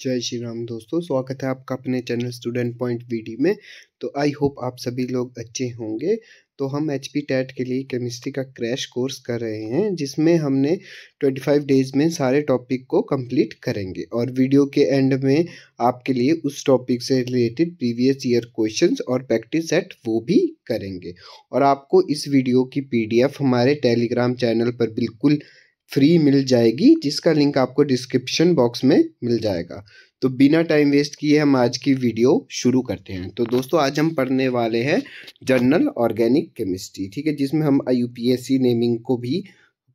जय श्री राम दोस्तों, स्वागत है आपका अपने चैनल स्टूडेंट पॉइंट वीडी में। तो आई होप आप सभी लोग अच्छे होंगे। तो हम एच पी टेट के लिए केमिस्ट्री का क्रैश कोर्स कर रहे हैं, जिसमें हमने 25 डेज़ में सारे टॉपिक को कंप्लीट करेंगे। और वीडियो के एंड में आपके लिए उस टॉपिक से रिलेटेड प्रीवियस ईयर क्वेश्चंस और प्रैक्टिस सेट वो भी करेंगे। और आपको इस वीडियो की पीडीएफ हमारे टेलीग्राम चैनल पर बिल्कुल फ्री मिल जाएगी, जिसका लिंक आपको डिस्क्रिप्शन बॉक्स में मिल जाएगा। तो बिना टाइम वेस्ट किए हम आज की वीडियो शुरू करते हैं। तो दोस्तों, आज हम पढ़ने वाले हैं जर्नल ऑर्गेनिक केमिस्ट्री ठीक है, जिसमें हम आई नेमिंग को भी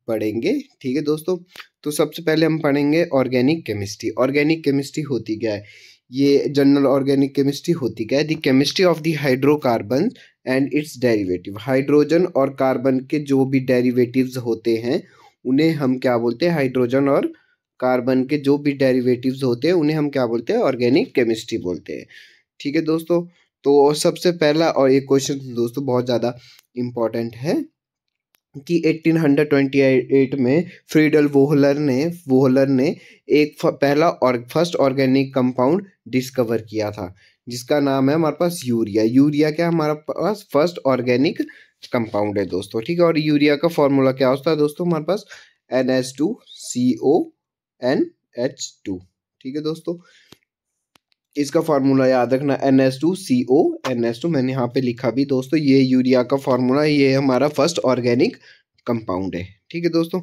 पढ़ेंगे, ठीक है दोस्तों? तो सबसे पहले हम पढ़ेंगे ऑर्गेनिक केमिस्ट्री ऑर्गेनिक केमिस्ट्री होती क्या है? ये जनरल ऑर्गेनिक केमिस्ट्री होती क्या है? The chemistry of the hydrocarbon and its derivative hydrogen और कार्बन के जो भी डेरिवेटिव्स होते हैं उन्हें हम क्या बोलते हैं हाइड्रोजन और कार्बन के जो भी डेरिवेटिव्स होते हैं, उन्हें हम क्या बोलते हैं ऑर्गेनिक केमिस्ट्री बोलते हैं। ठीक है दोस्तों तो सबसे पहला और एक क्वेश्चन दोस्तों बहुत ज़्यादा इम्पोर्टेंट है कि 1828 में फ्रीडल वोहलर ने वोहलर ने एक पहला और फ़र्स्ट ऑर्गेनिक कंपाउंड डिस्कवर किया था, जिसका नाम है हमारे पास यूरिया। यूरिया क्या हमारे पास फ़र्स्ट ऑर्गेनिक कंपाउंड है दोस्तों, ठीक है? और यूरिया का फॉर्मूला क्या होता है दोस्तों हमारे पास? N H two C O N H two ठीक है दोस्तों? इसका फार्मूला याद रखना N S two C O N S two मैंने यहाँ पे लिखा भी दोस्तों, ये यूरिया का फार्मूला ये हमारा फ़र्स्ट ऑर्गेनिक कंपाउंड है, ठीक है दोस्तों?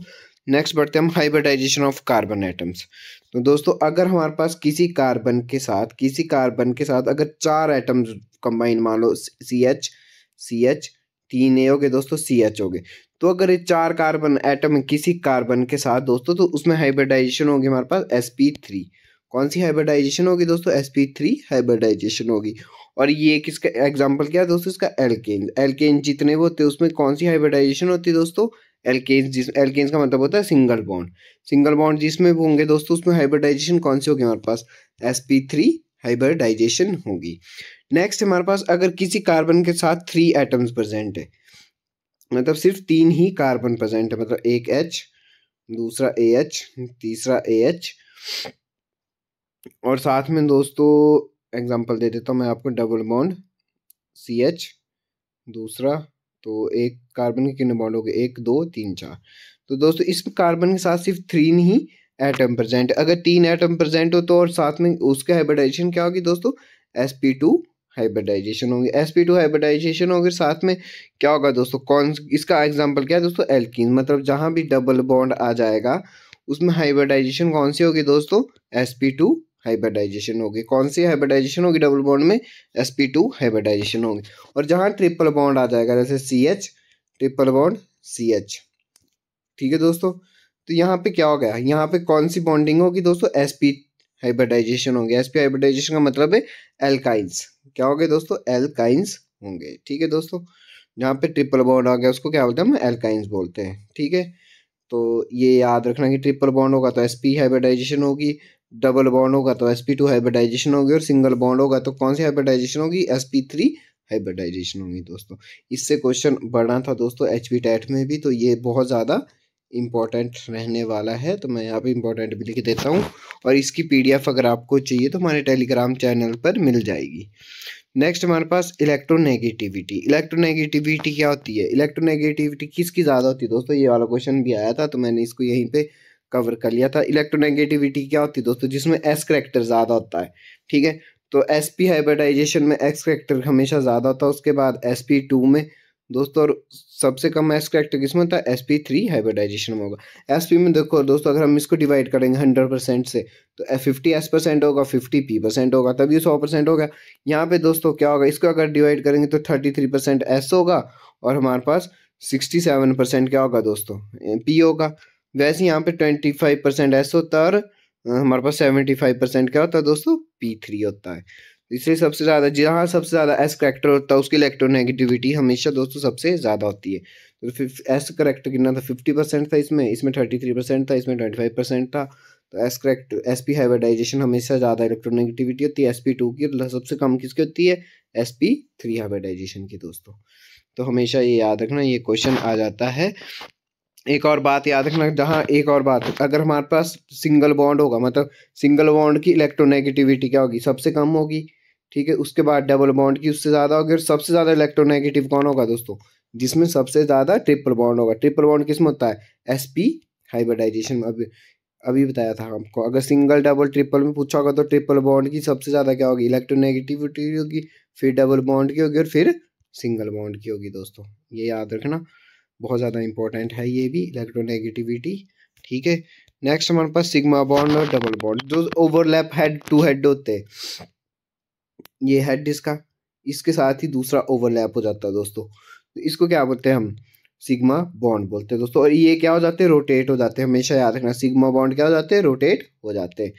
नेक्स्ट बढ़ते हैं हम हाइब्रिडाइजेशन ऑफ़ कार्बन एटम्स तो दोस्तों, अगर हमारे पास किसी कार्बन के साथ, किसी कार्बन के साथ अगर चार एटम्स कंबाइन मान लो सी एच सी एच तीन ए हो गए दोस्तों सी एच हो गए। तो अगर ये चार कार्बन एटम किसी कार्बन के साथ दोस्तों तो उसमें हाइब्रिडाइजेशन होगी हमारे पास एस पी थ्री कौन सी हाइब्रिडाइजेशन होगी दोस्तों? एस पी थ्री हाइब्रिडाइजेशन होगी। और ये किसका एग्ज़ाम्पल क्या है दोस्तों? इसका एल्केन एल्केन जितने वो होते हैं, उसमें कौन सी हाइब्रिडाइजेशन होती है दोस्तों? एल्केन जिस एल्केन का मतलब होता है सिंगल बॉन्ड सिंगल बॉन्ड जिसमें होंगे दोस्तों, उसमें हाइब्रिडाइजेशन कौन सी होगी हमारे पास? एस पी थ्री हाइब्रिडाइजेशन होगी। नेक्स्ट हमारे पास अगर किसी कार्बन के साथ थ्री एटम्स प्रेजेंट है मतलब सिर्फ़ तीन ही कार्बन प्रेजेंट है मतलब एक एच दूसरा ए एच तीसरा ए एच और साथ में दोस्तों एग्जांपल दे देता हूँ मैं आपको डबल बॉन्ड सी एच दूसरा तो एक कार्बन के कितने बॉन्ड हो गए? एक, दो, तीन, चार। तो दोस्तों, इस कार्बन के साथ सिर्फ़ थ्री ही एटम प्रेजेंट अगर तीन एटम प्रेजेंट हो तो और साथ में उसका हाइब्रिडाइजेशन क्या होगी दोस्तों? एस पी टू हाइब्रिडाइजेशन होगी एस पी टू हाइब्रिडाइजेशन होगी साथ में क्या होगा दोस्तों, कौन, इसका एग्जांपल क्या है दोस्तों एल्किन मतलब जहाँ भी डबल बॉन्ड आ जाएगा, उसमें हाइब्रिडाइजेशन कौन सी होगी दोस्तों एस पी टू हाइब्रिडाइजेशन होगी। कौन सी हाइब्रिडाइजेशन होगी डबल बॉन्ड में? एस पी टू हाइब्रिडाइजेशन होगी। और जहाँ ट्रिपल बॉन्ड आ जाएगा, जैसे C H triple bond C H ठीक है दोस्तों तो यहाँ पे क्या हो गया, यहाँ पे कौन सी बॉन्डिंग होगी दोस्तों एस पी हाइब्रिडाइजेशन होगी। एस पी हाइब्रिडाइजेशन का मतलब है एल्काइंस क्या हो गए दोस्तों? एल्काइंस होंगे। ठीक है दोस्तों? जहाँ पे ट्रिपल बॉन्ड आ गया, उसको क्या बोलते हैं हम? एल्काइंस बोलते हैं। ठीक है? तो ये याद रखना कि ट्रिपल बॉन्ड होगा तो एस पी हाइब्रिडाइजेशन होगी डबल बॉन्ड होगा तो एस पी टू हाइब्रिडाइजेशन होगी और सिंगल बॉन्ड होगा तो कौन सी हाइब्रिडाइजेशन होगी? एस पी थ्री हाइब्रिडाइजेशन होगी दोस्तों। इससे क्वेश्चन बढ़ना था दोस्तों एच पी टैट में भी तो ये बहुत ज़्यादा इंपॉर्टेंट रहने वाला है तो मैं यहाँ पे इंपॉर्टेंट भी लिख देता हूँ। और इसकी पीडीएफ अगर आपको चाहिए तो हमारे टेलीग्राम चैनल पर मिल जाएगी। नेक्स्ट हमारे पास इलेक्ट्रोनेगेटिविटी इलेक्ट्रोनेगेटिविटी क्या होती है? इलेक्ट्रोनेगेटिविटी किसकी ज़्यादा होती है? दोस्तों, ये वाला क्वेश्चन भी आया था तो मैंने इसको यहीं पे कवर कर लिया था। इलेक्ट्रोनेगेटिविटी क्या होती है दोस्तों? जिसमें एस करेक्टर ज़्यादा होता है, ठीक है? तो एस पी हाइब्रिडाइजेशन में एक्स करेक्टर हमेशा ज़्यादा होता है, उसके बाद एस पी टू में दोस्तों, और सबसे कम एस करेक्टर किसमें है? एस पी थ्री हाइब्रिडाइजेशन में होगा। एस पी में देखो दोस्तों, अगर हम इसको डिवाइड करेंगे हंड्रेड परसेंट से तो फिफ्टी एस परसेंट होगा फिफ्टी पी परसेंट होगा, तभी सौ परसेंट होगा। यहाँ पे दोस्तों क्या होगा? इसको अगर डिवाइड करेंगे तो थर्टी थ्री परसेंट एस होगा, और हमारे पास सिक्सटी सेवन परसेंट क्या होगा दोस्तों? पी होगा। वैसे यहाँ पे ट्वेंटी फाइव परसेंट एस होता है, और हमारे पास सेवेंटी फाइव परसेंट क्या होता है दोस्तों? पी थ्री होता है। इसलिए सबसे ज़्यादा, जहाँ सबसे ज़्यादा एस करेक्टर होता है, उसकी इलेक्ट्रोनेगेटिविटी हमेशा दोस्तों सबसे ज़्यादा होती है। तो एस करेक्टर कितना था? फिफ्टी परसेंट था इसमें इसमें थर्टी थ्री परसेंट था, इसमें ट्वेंटी फाइव परसेंट था। तो S correct S P hybridization हमेशा ज़्यादा इलेक्ट्रोनेगेटिविटी होती है एस पी टू की सबसे कम किसकी होती है? एस पी थ्री हाइब्रिडाइजेशन की दोस्तों। तो हमेशा ये याद रखना, ये क्वेश्चन आ जाता है। एक और बात याद रखना, जहाँ एक और बात, अगर हमारे पास सिंगल बॉन्ड होगा मतलब सिंगल बॉन्ड की इलेक्ट्रोनेगेटिविटी क्या होगी? सबसे कम होगी, ठीक है? उसके बाद डबल बॉन्ड की उससे ज़्यादा होगी, और सबसे ज़्यादा इलेक्ट्रोनेगेटिव कौन होगा दोस्तों? जिसमें सबसे ज़्यादा ट्रिपल बॉन्ड होगा। ट्रिपल बॉन्ड किसमें होता है? एस पी हाइब्रिडाइजेशन अभी अभी बताया था हमको अगर सिंगल डबल ट्रिपल में पूछा होगा तो ट्रिपल बॉन्ड की सबसे ज़्यादा क्या होगी? इलेक्ट्रोनेगेटिविटी होगी, फिर डबल बॉन्ड की होगी, और फिर सिंगल बॉन्ड की होगी दोस्तों। ये याद रखना। बहुत ज़्यादा इंपॉर्टेंट है ये भी इलेक्ट्रोनेगेटिविटी ठीक है? नेक्स्ट हमारे पास सिग्मा बॉन्ड और डबल बॉन्ड जो ओवरलैप हेड टू हेड होते हैं। ये हेड इसका, इसके साथ ही दूसरा ओवरलैप हो जाता है दोस्तों। तो इसको क्या बोलते हैं हम? सिग्मा बॉन्ड बोलते हैं दोस्तों। और ये क्या हो जाते हैं? रोटेट हो जाते हैं, हमेशा याद रखना। सिग्मा बॉन्ड क्या हो जाते हैं? रोटेट हो जाते हैं।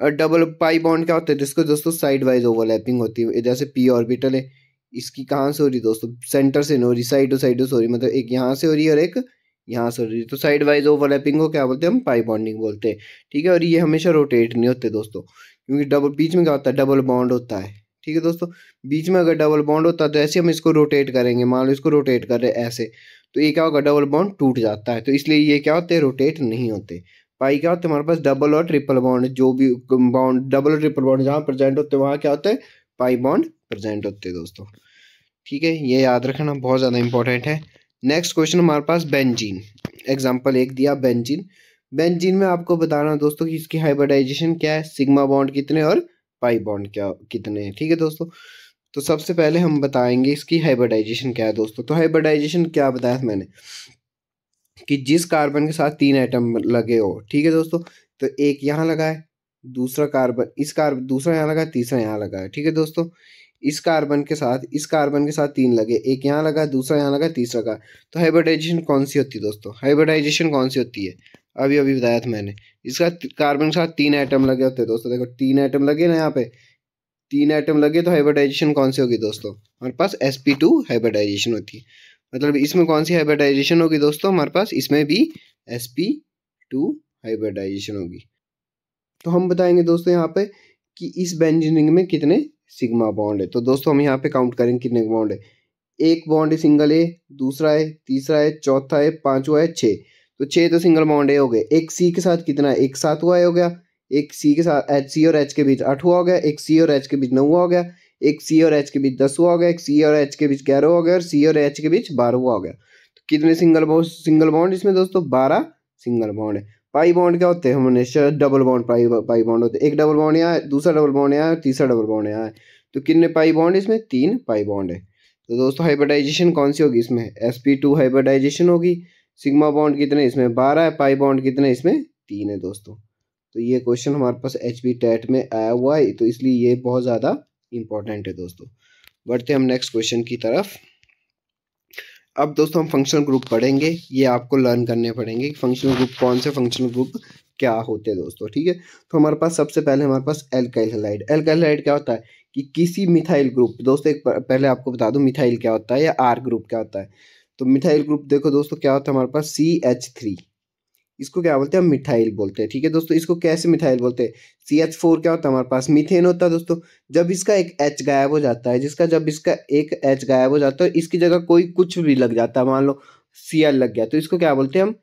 और डबल पाई बॉन्ड क्या होते हैं? जिसको दोस्तों साइड वाइज ओवरलैपिंग होती है। जैसे पी ऑर्बिटल है इसकी कहाँ से हो रही दोस्तों? सेंटर से नहीं हो रही साइड टू साइड हो रही मतलब एक यहाँ से हो रही है और एक यहाँ से हो रही है। तो साइड वाइज ओवरलैपिंग को क्या बोलते हैं हम? पाई बॉन्डिंग बोलते हैं। ठीक है, और ये हमेशा रोटेट नहीं होते दोस्तों, क्योंकि डबल बीच में क्या होता है? डबल बॉन्ड होता है। ठीक है दोस्तों, बीच में अगर डबल बॉन्ड होता है तो ऐसे हम इसको रोटेट करेंगे। मान लो इसको रोटेट कर रहे ऐसे तो ये क्या होगा? डबल बॉन्ड टूट जाता है। तो इसलिए ये क्या होते हैं? रोटेट नहीं होते। पाई क्या होते हैं? हमारे पास डबल और ट्रिपल बॉन्ड जो भी बॉन्ड डबल और ट्रिपल बॉन्ड जहाँ प्रेजेंट होते हैं, वहाँ क्या होता है? पाई बॉन्ड प्रेजेंट होते हैं दोस्तों। ठीक है, ये याद रखना बहुत ज़्यादा इंपॉर्टेंट है। नेक्स्ट क्वेश्चन हमारे पास बेंजीन एग्ज़ाम्पल एक दिया बेंजीन बेंजीन में आपको बताना दोस्तों कि इसकी हाइब्रिडाइजेशन क्या है? सिग्मा बॉन्ड कितने और पाई बॉन्ड क्या, कितने हैं? ठीक है दोस्तों? तो सबसे पहले हम बताएँगे इसकी हाइब्रिडाइजेशन क्या है दोस्तों। तो हाइब्रिडाइजेशन क्या बताया मैंने? कि जिस कार्बन के साथ तीन आइटम लगे हो, ठीक है दोस्तों? तो एक यहाँ लगा है, दूसरा कार्बन इस कार्बन दूसरा यहाँ लगा है, तीसरा यहाँ लगा है, ठीक है दोस्तों? इस कार्बन के साथ, इस कार्बन के साथ तीन लगे। एक यहाँ लगा, दूसरा यहाँ लगा, तीसरा का। तो हाइब्रिडाइजेशन कौन सी होती है दोस्तों? हाइब्रिडाइजेशन कौन सी होती है? अभी अभी बताया था मैंने। इसका कार्बन के साथ तीन आइटम लगे होते हैं दोस्तों। देखो, तीन आइटम लगे ना यहाँ पे? तीन आइटम लगे तो हाइब्रिडाइजेशन कौन सी होगी दोस्तों? हमारे पास एस पी टू हाइब्रिडाइजेशन होती है। मतलब इसमें कौन सी हाइब्रिडाइजेशन होगी दोस्तों? हमारे पास इसमें भी एस पी टू हाइब्रिडाइजेशन होगी। तो हम बताएँगे दोस्तों यहाँ पे कि इस बेंजीनिंग में कितने सिग्मा बॉन्ड है। तो दोस्तों, हम यहाँ पे काउंट करेंगे कितने बॉन्ड है। एक बॉन्ड है सिंगल है दूसरा है, तीसरा है, चौथा है, पांचवा है छः तो छः तो सिंगल बॉन्ड है, हो गए एक सी के साथ कितना है? एक सात हुआ है गया। एक सी के साथ एच सी और एच के बीच आठ हुआ हो गया। एक सी और एच के बीच नौ हुआ हो गया। एक सी और एच के बीच दस हुआ हो गया। एक सी और एच के बीच ग्यारह हो गया और सी और एच के बीच बारह हुआ हो गया। तो कितने सिंगल बॉन्ड सिंगल बॉन्ड इसमें दोस्तों? बारह सिंगल बॉन्ड है। पाई बॉन्ड क्या होते हैं? हमेशा double bond pi pi bond होते हैं। एक डबल बॉन्ड यहाँ है, दूसरा डबल बॉन्ड यहाँ है, तीसरा डबल बॉन्ड यहाँ है। तो कितने पाई बॉन्ड इसमें? तीन पाई बॉन्ड है। तो दोस्तों हाइब्रिडाइजेशन कौन सी होगी इसमें? एस पी टू हाइब्रिडाइजेशन होगी। सिग्मा बॉन्ड कितने इसमें? बारह है। पाई बॉन्ड कितने इसमें? तीन है दोस्तों। तो ये क्वेश्चन हमारे पास एच पी टेट में आया हुआ है। तो इसलिए ये बहुत ज़्यादा इंपॉर्टेंट है दोस्तों। बढ़ते हम नेक्स्ट क्वेश्चन की तरफ़। अब दोस्तों हम फंक्शनल ग्रुप पढ़ेंगे, ये आपको लर्न करने पड़ेंगे कि फंक्शनल ग्रुप कौन से फंक्शनल ग्रुप क्या होते हैं दोस्तों, ठीक है? तो हमारे पास सबसे पहले हमारे पास एल्काइल हेलाइड एल्काइल हेलाइड क्या होता है कि किसी मिथाइल ग्रुप दोस्तों एक पहले आपको बता दूँ मिथाइल क्या होता है या आर ग्रुप क्या होता है। तो मिथाइल ग्रुप देखो दोस्तों क्या होता है हमारे पास सी एच थ्री इसको क्या बोलते हैं? हम मिथाइल बोलते हैं, ठीक है दोस्तों? इसको कैसे मिथाइल बोलते हैं? सी एच फोर क्या होता है? हमारे पास मीथेन होता है दोस्तों। जब इसका एक एच गायब हो जाता है, जिसका जब इसका एक एच गायब हो जाता है इसकी जगह कोई कुछ भी लग जाता है, मान लो सी एल लग गया तो इसको क्या बोलते हैं हम?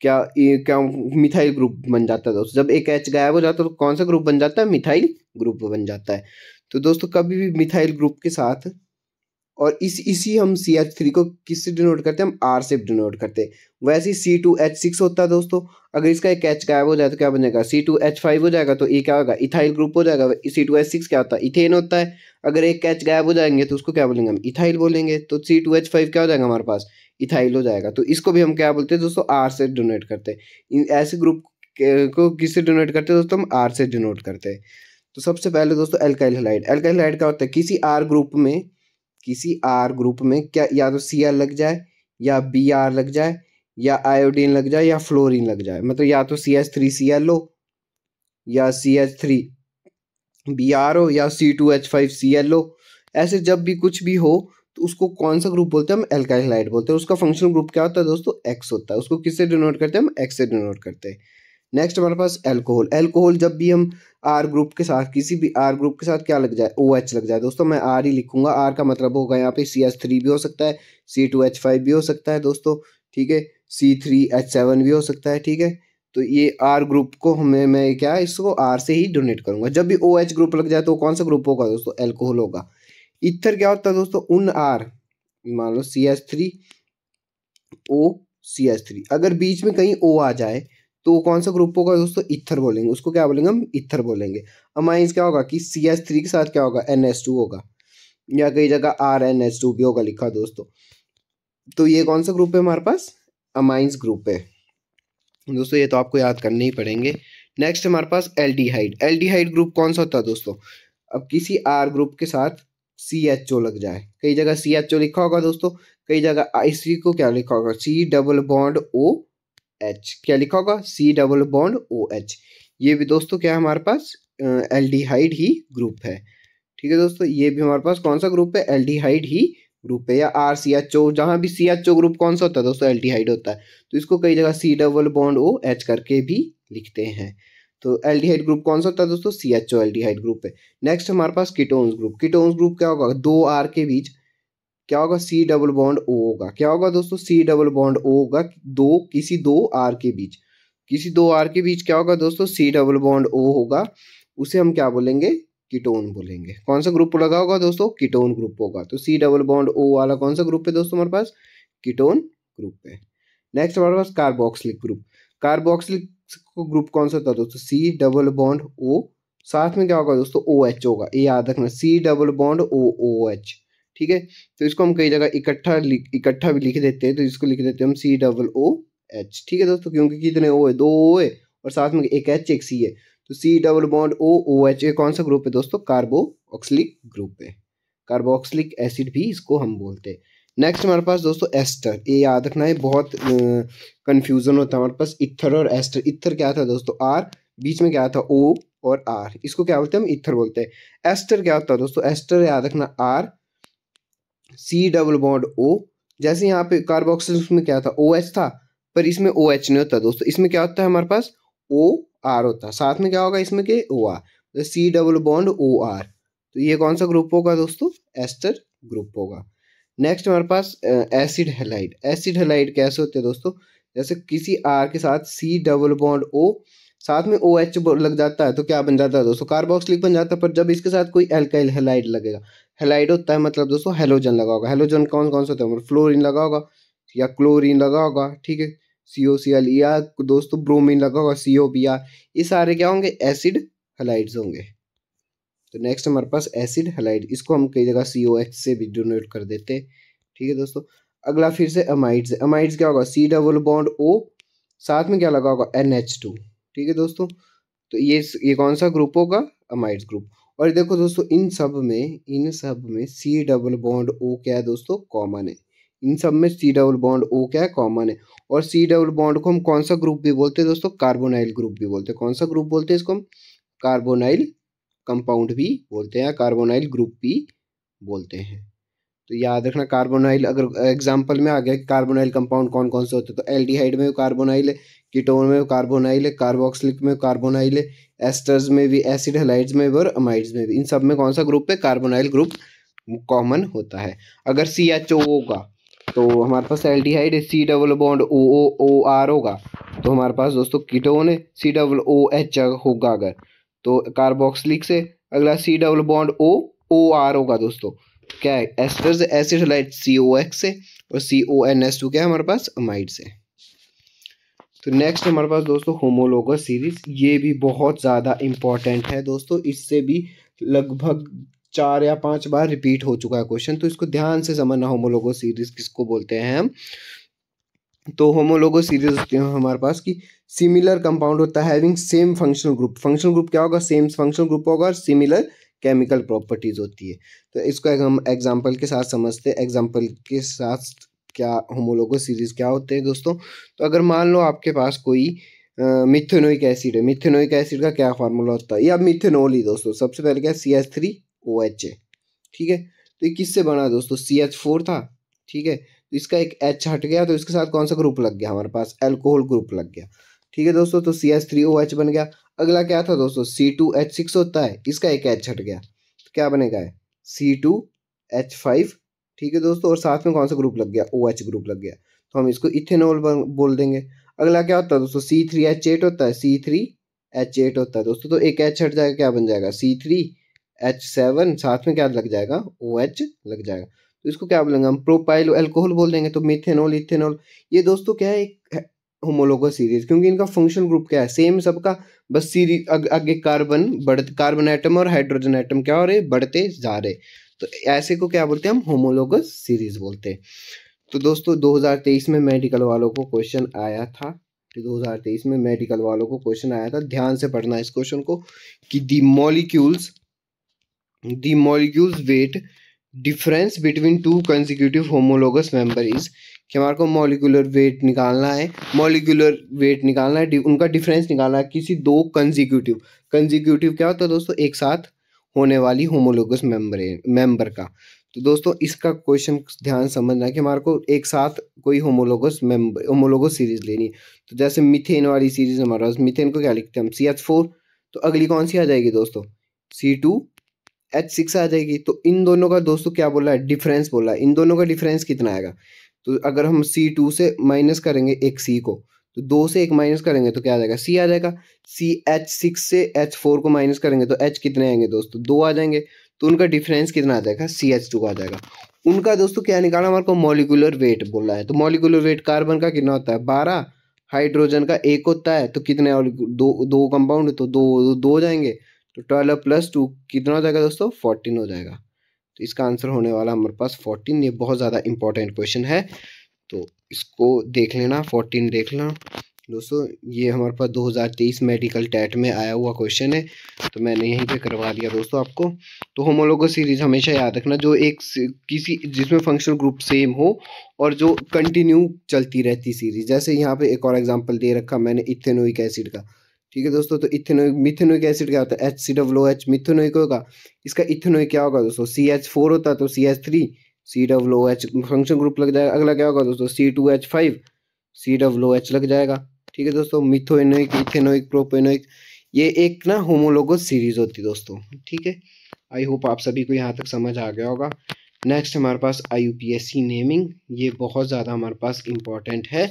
क्या क्या मिथाइल ग्रुप बन जाता है दोस्तों? जब एक एच गायब हो जाता है तो कौन सा ग्रुप बन जाता है? मिथाइल ग्रुप बन जाता है। तो दोस्तों, कभी भी मिथाइल ग्रुप के साथ और इस, इसी हम सी एच थ्री को किससे डिनोट करते हैं? हम आर से डिनोट करते हैं। वैसे ही सी टू एच सिक्स होता है दोस्तों। अगर इसका एक एच गायब हो जाए तो क्या बनेगा? सी टू एच फाइव हो जाएगा तो ये क्या होगा? इथाइल ग्रुप हो जाएगा। सी टू एच सिक्स क्या होता है? इथेन होता है। अगर एक कैच गायब हो जाएँगे तो उसको क्या बोलेंगे? हम इथाइल बोलेंगे। तो सी टू एच फाइव क्या हो जाएगा हमारे पास? इथाइल हो जाएगा। तो इसको भी हम क्या बोलते हैं दोस्तों? आर से डोनेट करते हैं। ऐसे ग्रुप को किससे डोनेट करते हैं दोस्तों? हम आर से डिनोट करते हैं। तो सबसे पहले दोस्तों एल्काइल हेलाइड एल्काइल हेलाइड क्या होता है? किसी आर ग्रुप में किसी आर ग्रुप में क्या या तो सी लग जाए या बी आर लग जाए या आयोडीन लग जाए या फ्लोरीन लग जाए। मतलब या तो C H three C L हो या C H three B R हो या C two H five C L हो ऐसे जब भी कुछ भी हो तो उसको कौन सा ग्रुप बोलते हैं? हम एल्काइलाइड बोलते हैं। उसका फंक्शनल ग्रुप क्या होता है दोस्तों? एक्स होता है। उसको किससे डिनोट करते हैं? हम एक्स से डिनोट करते हैं। नेक्स्ट हमारे पास एल्कोहल एल्कोहल जब भी हम आर ग्रुप के साथ, किसी भी आर ग्रुप के साथ क्या लग जाए? ओ एच लग जाए। दोस्तों, मैं आर ही लिखूँगा। आर का मतलब होगा यहाँ पे सी एच थ्री भी हो सकता है सी टू एच फाइव भी हो सकता है दोस्तों, ठीक है? सी थ्री एच सेवन भी हो सकता है, ठीक है? तो ये आर ग्रुप को हमें, मैं क्या, इसको आर से ही डोनेट करूँगा। जब भी ओ एच ग्रुप लग जाए तो कौन सा ग्रुप होगा दोस्तों? एल्कोहल होगा। इथर क्या होता है दोस्तों? उन आर मान लो C H three O C H three अगर बीच में कहीं ओ आ जाए तो वो कौन सा ग्रुप होगा दोस्तों? इथर बोलेंगे। उसको क्या बोलेंगे हम? इथर बोलेंगे। अमाइंस क्या होगा कि सी एच थ्री के साथ क्या होगा? एन एस टू होगा। या कई जगह आर एन एस टू भी होगा लिखा दोस्तों। तो ये कौन सा ग्रुप है हमारे पास? अमाइंस ग्रुप है। दोस्तों, ये तो आपको याद करने ही पड़ेंगे। नेक्स्ट हमारे पास एल्डिहाइड एल्डिहाइड ग्रुप कौन सा होता है दोस्तों? अब किसी आर ग्रुप के साथ सी एच ओ लग जाए। कई जगह सी एच ओ लिखा होगा दोस्तों। कई जगह आई सी को क्या लिखा होगा? C double bond O H क्या लिखा होगा? C double bond O H ये भी दोस्तों क्या हमारे पास? एल्डिहाइड ही ग्रुप है। ठीक है दोस्तों, ये भी हमारे पास कौन सा ग्रुप है? एल्डिहाइड ही ग्रुप है, या आर सी एच ओ जहाँ भी सी एच ओ ग्रुप कौन सा होता है दोस्तों? एल्डिहाइड होता है। तो इसको कई जगह C double bond O H करके भी लिखते हैं। तो एल्डिहाइड ग्रुप कौन सा होता है दोस्तों? C H O aldehyde group है। नेक्स्ट हमारे पास कीटोन्स ग्रुप कीटोन्स ग्रुप क्या होगा? दो आर के बीच क्या होगा? सी डबल बॉन्ड ओ होगा। क्या होगा दोस्तों? सी डबल बॉन्ड ओ होगा दो, किसी दो आर के बीच। किसी दो आर के बीच क्या होगा दोस्तों? सी डबल बॉन्ड ओ होगा। उसे हम क्या बोलेंगे? कीटोन बोलेंगे। कौन सा ग्रुप लगा होगा दोस्तों? कीटोन ग्रुप होगा। तो सी डबल बॉन्ड ओ वाला कौन सा ग्रुप है दोस्तों हमारे पास? कीटोन ग्रुप है। नेक्स्ट हमारे पास कार्बोक्सिलिक ग्रुप कार्बोक्सिलिक ग्रुप कौन सा होता दोस्तों? सी डबल बॉन्ड ओ साथ में क्या होगा दोस्तों? ओ एच होगा। ये याद रखना। C double bond O O H ठीक है? तो इसको हम कई जगह इकट्ठा इकट्ठा भी लिख देते हैं तो इसको लिख देते हैं हम सी डबल ओ एच ठीक है दोस्तों? क्योंकि कितने ओ है? दो ओ है, और साथ में एक एच एक सी है। तो C double bond O O H ए कौन सा ग्रुप है दोस्तों? कार्बोक्सिलिक ग्रुप है। कार्बोक्सिलिक एसिड भी इसको हम बोलते हैं। नेक्स्ट हमारे पास दोस्तों एस्टर ये याद रखना है बहुत कंफ्यूजन होता है हमारे पास इथर और एस्टर इथर क्या था दोस्तों? आर बीच में क्या था? ओ और आर इसको क्या बोलते हैं हम? इथर बोलते हैं। एस्टर क्या होता है दोस्तों? एस्टर याद रखना R C double bond O जैसे यहाँ पे कार्बोक्सिल में क्या था? ओ एच था, पर इसमें ओ एच नहीं होता दोस्तों। इसमें क्या होता है हमारे पास? ओ आर होता है। साथ में क्या होगा इसमें के? O R C double bond O R तो ये कौन सा ग्रुप होगा दोस्तों? एस्टर ग्रुप होगा। नेक्स्ट हमारे पास एसिड हेलाइड एसिड हेलाइड कैसे होते हैं दोस्तों? जैसे किसी आर के साथ सी डबल बॉन्ड ओ साथ में ओ एच लग जाता है तो क्या बन जाता है दोस्तों? कार्बोक्सिलिक बन जाता है, पर जब इसके साथ कोई एल्काइल हेलाइड लगेगा हेलाइड होता है मतलब दोस्तों हेलोजन लगा होगा। हेलोजन कौन कौन सा होता है? फ्लोरिन लगा होगा या क्लोरिन लगा होगा, ठीक है? सी ओ सी एल या दोस्तों ब्रोमीन लगा होगा सी ओ बी आर ये सारे क्या होंगे? एसिड हेलाइड्स होंगे। तो नेक्स्ट हमारे पास एसिड हेलाइड, इसको हम कई जगह सी ओ एच से भी डोनेट कर देते ठीक है दोस्तों? अगला फिर से अमाइड्स अमाइड्स क्या होगा? सी डबल बॉन्ड ओ साथ में क्या लगा होगा? एन एच टू ठीक है दोस्तों? तो ये ये कौन सा ग्रुप होगा? अमाइड्स ग्रुप और देखो दोस्तों, इन सब में, इन सब में सी डबल बॉन्ड ओ क्या है दोस्तों? कॉमन है। इन सब में सी डबल बॉन्ड ओ क्या है? कॉमन है। और सी डबल बॉन्ड को हम कौन सा ग्रुप भी बोलते हैं दोस्तों? कार्बोनाइल ग्रुप भी बोलते हैं। कौन सा ग्रुप बोलते हैं इसको हम? कार्बोनाइल कंपाउंड भी बोलते हैं या कार्बोनाइल ग्रुप भी बोलते हैं। तो याद रखना कार्बोनाइल, अगर एग्ज़ाम्पल में आ गया कि कार्बोनाइल कंपाउंड कौन कौन से होते हैं तो एल्डिहाइड में कार्बोनाइल है कीटोन में कार्बोनाइल है कार्बोक्सिलिक में कार्बोनाइल है एस्टर्स में भी एसिड हेलाइड्स में भी और अमाइड्स में भी। इन सब में कौन सा ग्रुप है? कार्बोनाइल ग्रुप कॉमन होता है। अगर सी एच ओ होगा तो हमारे पास एल एल्डिहाइड है C double bond O O O R होगा। तो हमारे पास दोस्तों कीटोन है सी डबल ओ एच होगा अगर। तो कार्बोक्सिलिक से अगला C double bond O O R होगा दोस्तों। क्या है? Esters acid C O X से और C O N S two क्या है हमारे पास? अमाइड से। तो नेक्स्ट हमारे पास दोस्तों होमोलोगस सीरीज़ ये भी बहुत ज़्यादा इंपॉर्टेंट है दोस्तों। इससे भी लगभग चार या पाँच बार रिपीट हो चुका है क्वेश्चन तो इसको ध्यान से समझना होमोलोगो सीरीज़ किसको बोलते हैं हम। तो होमोलोगो सीरीज़ होती है हमारे पास की सिमिलर कंपाउंड होता है having same functional group functional group क्या होगा? सेम फंक्शनल ग्रुप होगा सिमिलर केमिकल प्रॉपर्टीज़ होती है। तो इसको एक हम एग्ज़ाम्पल के साथ समझते हैं। एग्ज़ाम्पल के साथ क्या होमोलोगो सीरीज़ क्या होते हैं दोस्तों? तो अगर मान लो आपके पास कोई मिथेनोइक एसिड है। मिथेनोइक एसिड का क्या फार्मूला होता है? या मिथेनोल ही दोस्तों, सबसे पहले क्या C H three O H है ठीक है? तो ये किससे बना दोस्तों? सी एच फोर था, ठीक है? तो इसका एक एच हट गया तो इसके साथ कौन सा ग्रुप लग गया? हमारे पास एल्कोहल ग्रुप लग गया, ठीक है दोस्तों? तो C H three O H बन गया। अगला क्या था दोस्तों? सी टू एच सिक्स होता है, इसका एक एच हट गया। तो क्या बनेगा है? सी टू एच फाइव ठीक है दोस्तों? और साथ में कौन सा ग्रुप लग गया? ओ एच ग्रुप लग गया। तो हम इसको इथेनॉल बोल देंगे। अगला क्या होता है दोस्तों? सी थ्री एच एट होता है। सी थ्री एच एट होता है दोस्तों। तो एक एच हट जाएगा, क्या बन जाएगा? सी थ्री एच सेवन साथ में क्या लग जाएगा? ओ एच लग जाएगा। तो इसको क्या बोलेंगे? हम प्रोपाइल एल्कोहल बोल देंगे तो मिथेनॉल इथेनॉल ये दोस्तों क्या है? होमोलोगो सीरीज़ क्योंकि इनका फ़ंक्शन ग्रुप क्या है? सेम सबका, बस सीरीज़ आगे कार्बन बढ़ कार्बन एटम और हाइड्रोजन आइटम क्या हो रहे बढ़ते जा रहे तो ऐसे को क्या बोलते हैं हम? होमोलोगस सीरीज़ बोलते हैं। तो दोस्तों 2023 में मेडिकल वालों को क्वेश्चन आया था। तो 2023 में मेडिकल वालों को क्वेश्चन आया था। ध्यान से पढ़ना इस क्वेश्चन को कि the molecules the molecules weight difference between two consecutive homologous member is कि हमारे को मॉलिकुलर वेट निकालना है मोलिकुलर वेट निकालना है, उनका डिफरेंस निकालना है किसी दो कंजिक्यूटिव कंजिक्यूटिव क्या होता है दोस्तों? एक साथ होने वाली होमोलोगस मेंबर मेंबर का। तो दोस्तों, इसका क्वेश्चन ध्यान समझना है कि हमारे को एक साथ कोई होमोलोगस मेंबर होमोलोगस सीरीज़ लेनी है। तो जैसे मिथेन वाली सीरीज़ हमारे पास मिथेन को क्या लिखते हैं हम? सी एच फोर तो अगली कौन सी आ जाएगी दोस्तों? सी टू एच सिक्स आ जाएगी। तो इन दोनों का दोस्तों क्या बोला है? डिफरेंस बोला है। इन दोनों का डिफरेंस कितना आएगा? तो अगर हम सी टू से माइनस करेंगे एक सी को तो दो से एक माइनस करेंगे तो क्या आ जाएगा? सी आ जाएगा। सी एच सिक्स से एच फोर को माइनस करेंगे तो एच कितने आएँगे दोस्तों? दो आ जाएँगे। तो उनका डिफरेंस कितना आ जाएगा? सी एच टू आ जाएगा। उनका दोस्तों क्या निकाला? हमारे को मॉलिकुलर वेट बोला है। तो मॉलिकुलर वेट कार्बन का कितना होता है? बारह। हाइड्रोजन का एक होता है तो कितने दो दो कंपाउंड तो दो दो जाएँगे। तो ट्वेल्व प्लस टू कितना हो जाएगा दोस्तों? फोर्टीन हो जाएगा। तो इसका आंसर होने वाला हमारे पास फोर्टीन ये बहुत ज़्यादा इंपॉर्टेंट क्वेश्चन है। तो इसको देख लेना फोर्टीन देख लेना। दोस्तों, ये हमारे पास 2023 मेडिकल टेट में आया हुआ क्वेश्चन है तो मैंने यहीं पे करवा दिया दोस्तों आपको। तो होमोलोगो सीरीज़ हमेशा याद रखना, जो एक किसी, जिसमें फंक्शनल ग्रुप सेम हो, और जो कंटिन्यू चलती रहती सीरीज़ जैसे यहाँ पे एक और एग्जांपल दे रखा मैंने इथेनोइक एसिड का। ठीक है दोस्तों तो इथेनोइक मिथेनोइक एसिड क्या होता है? H C double H methanoic होगा। इसका इथेनोइक क्या होगा दोस्तों? सी एच फोर होता है तो C H three C W H function group लग जाएगा। अगला क्या होगा दोस्तों? C two H five C W H लग जाएगा। ठीक है दोस्तों, मिथोइनोइक, इथेनोइक, प्रोपेनोइक, ये एक ना होमोलोगो सीरीज़ होती है दोस्तों। ठीक है? आई होप आप सभी को यहाँ तक समझ आ गया होगा। नेक्स्ट हमारे पास आई नेमिंग ये बहुत ज़्यादा हमारे पास इंपॉर्टेंट है।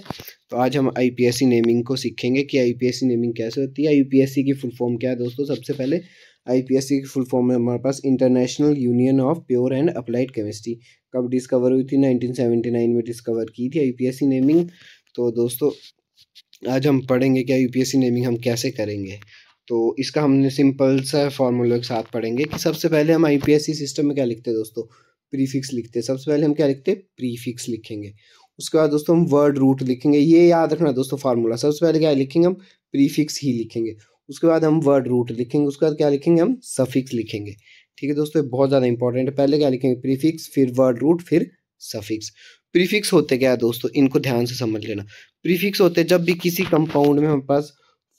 तो आज हम आई नेमिंग को सीखेंगे कि आई नेमिंग कैसे होती है। आई पी एस सी की फुल फॉर्म क्या है दोस्तों? सबसे पहले आई पी एस सी की फुल फॉर्म है हमारे पास International Union of Pure and Applied Chemistry कब डिस्कवर हुई थी? 1979 में डिस्कवर की थी आई नेमिंग तो दोस्तों, आज हम पढ़ेंगे क्या यूपीएससी नेमिंग हम कैसे करेंगे। तो इसका हमने सिंपल सा फॉर्मूला के साथ पढ़ेंगे कि सबसे पहले हम आईपीएससी सिस्टम में क्या लिखते हैं दोस्तों? प्रीफिक्स लिखते हैं। सबसे पहले हम क्या लिखते हैं? प्रीफिक्स लिखेंगे। उसके बाद दोस्तों हम वर्ड रूट लिखेंगे। ये याद रखना दोस्तों फार्मूला। सबसे पहले क्या लिखेंगे हम? प्रीफिक्स ही लिखेंगे। उसके बाद हम वर्ड रूट लिखेंगे। उसके बाद क्या लिखेंगे हम? सफिक्स लिखेंगे। ठीक है दोस्तों बहुत ज़्यादा इंपॉर्टेंट है। पहले क्या लिखेंगे? प्रीफिक्स, फिर वर्ड रूट, फिर सफिक्स। प्रीफिक्स होते क्या है दोस्तों? इनको ध्यान से समझ लेना। प्रीफिक्स होते जब भी किसी कंपाउंड में हमारे पास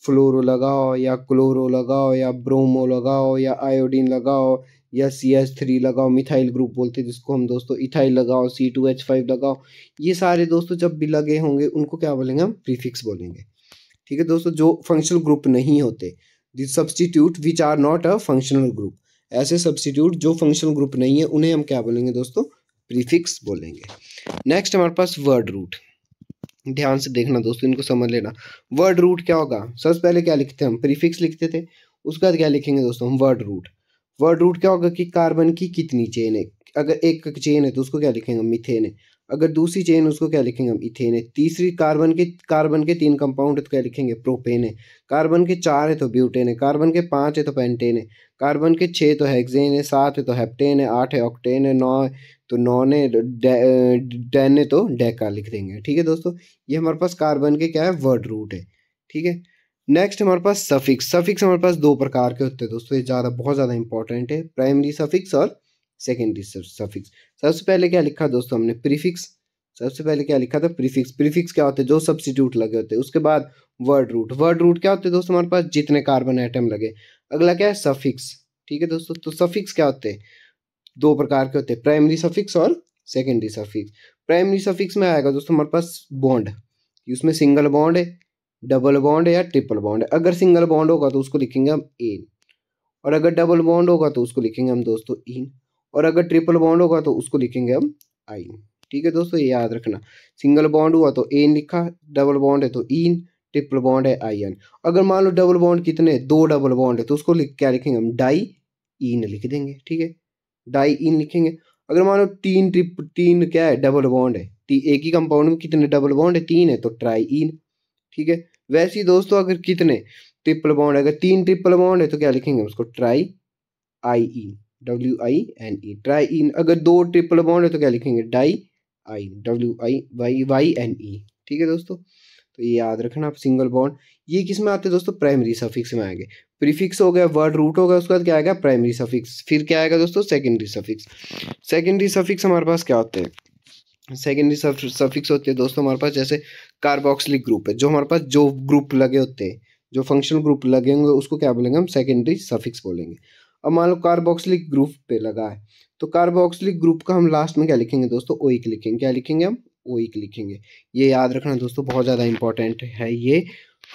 फ्लोरो लगाओ या क्लोरो लगाओ या ब्रोमो लगाओ या आयोडीन लगाओ या सी एच थ्री लगाओ मिथाइल ग्रुप बोलते हैं जिसको हम दोस्तों इथाइल लगाओ सी टू एच फाइव लगाओ। ये सारे दोस्तों जब भी लगे होंगे, उनको क्या बोलेंगे हम? प्रीफिक्स बोलेंगे। ठीक है दोस्तों, जो फंक्शनल ग्रुप नहीं होते this substitute which are not a functional group ऐसे सब्सटीट्यूट जो फंक्शनल ग्रुप नहीं है, उन्हें हम क्या बोलेंगे दोस्तों? प्रीफिक्स बोलेंगे। नेक्स्ट हमारे पास वर्ड रूट ध्यान से देखना दोस्तों, इनको समझ लेना। वर्ड रूट क्या होगा? सबसे पहले क्या लिखते हैं हम? प्रीफिक्स लिखते थे। उसके बाद क्या लिखेंगे दोस्तों? हम वर्ड रूट वर्ड रूट क्या होगा कि कार्बन की कितनी चेन है? अगर एक चेन है तो उसको क्या लिखेंगे मिथेन है। अगर दूसरी चेन उसको क्या लिखेंगे हम? इथेन है। तीसरी कार्बन के कार्बन के तीन कंपाउंड है तो क्या लिखेंगे? प्रोपेन है। कार्बन के चार है तो ब्यूटेन है। कार्बन के पाँच है तो पेंटेन है। कार्बन के छः तो हेक्सेन है। सात है तो हेप्टेन है। आठ है ऑक्टेन है। नौ तो नौ ने टेन ने तो डेका लिख देंगे। ठीक है दोस्तों? ये हमारे पास कार्बन के क्या है? वर्ड रूट है। ठीक है? नेक्स्ट हमारे पास सफिक्स सफिक्स हमारे पास दो प्रकार के होते हैं दोस्तों, ये ज़्यादा, बहुत ज़्यादा इंपॉर्टेंट है. प्राइमरी सफिक्स और सेकेंडरी सफिक्स सबसे पहले क्या लिखा दोस्तों हमने? प्रीफिक्स सबसे पहले क्या लिखा था? प्रीफिक्स प्रीफिक्स क्या होते हैं? जो सब्सिट्यूट लगे होते हैं। उसके बाद वर्ड रूट वर्ड रूट क्या होते हैं दोस्तों हमारे पास? जितने कार्बन आइटम लगे। अगला क्या है? सफिक्स ठीक है दोस्तों? तो सफिक्स क्या होते हैं? दो प्रकार के होते हैं। प्राइमरी सफिक्स और सेकेंडरी सफिक्स प्राइमरी सफिक्स में आएगा दोस्तों हमारे पास बॉन्ड उसमें सिंगल बॉन्ड है। डबल बॉन्ड या ट्रिपल बॉन्ड? अगर सिंगल बॉन्ड होगा तो उसको लिखेंगे हम एन और अगर डबल बॉन्ड होगा तो उसको लिखेंगे हम दोस्तों इन। और अगर ट्रिपल बॉन्ड होगा तो उसको लिखेंगे हम आइन। ठीक है दोस्तों, ये याद रखना। सिंगल बॉन्ड हुआ तो एन लिखा, डबल बॉन्ड है तो इन, ट्रिपल बॉन्ड है आई एन अगर मान लो डबल बॉन्ड कितने दो डबल बॉन्ड है तो उसको लिख, क्या लिखेंगे हम? डाई इन लिख देंगे, ठीक है? डाई इन लिखेंगे। अगर मान लो तीन ट्रिप, तीन क्या है? डबल बॉन्ड है। एक ही कंपाउंड में कितने डबल बॉन्ड है? तीन है तो ट्राई इन, ठीक है? वैसे ही दोस्तों, अगर कितने ट्रिपल बॉन्ड अगर तीन ट्रिपल बॉन्ड है तो क्या लिखेंगे उसको? Tri I E W I N E tri in अगर दो ट्रिपल बॉन्ड है तो क्या लिखेंगे? Di I W I Y Y N E ठीक है दोस्तों? तो ये याद रखना आप सिंगल बॉन्ड ये किसमें आते हैं दोस्तों? प्राइमरी सफिक्स में आएँगे। प्रीफिक्स हो गया वर्ड रूट हो गया, उसके बाद क्या आएगा? प्राइमरी सफिक्स फिर क्या आएगा दोस्तों? सेकेंडरी सफिक्स सेकेंडरी सफिक्स हमारे पास क्या होते हैं? सेकेंडरी सफिक्स होते हैं दोस्तों हमारे पास, जैसे कार्बोक्सिलिक ग्रुप है, जो हमारे पास जो ग्रुप लगे होते हैं, जो फंक्शनल ग्रुप लगे होंगे, उसको क्या बोलेंगे हम? सेकेंडरी सफिक्स बोलेंगे। अब मान लो कार्बोक्सिलिक ग्रुप पे लगा है तो कार्बोक्सिलिक ग्रुप का हम लास्ट में क्या लिखेंगे दोस्तों? ओइक लिखेंगे। क्या लिखेंगे हम? ओइक लिखेंगे। ये याद रखना दोस्तों, बहुत ज़्यादा इंपॉर्टेंट है ये,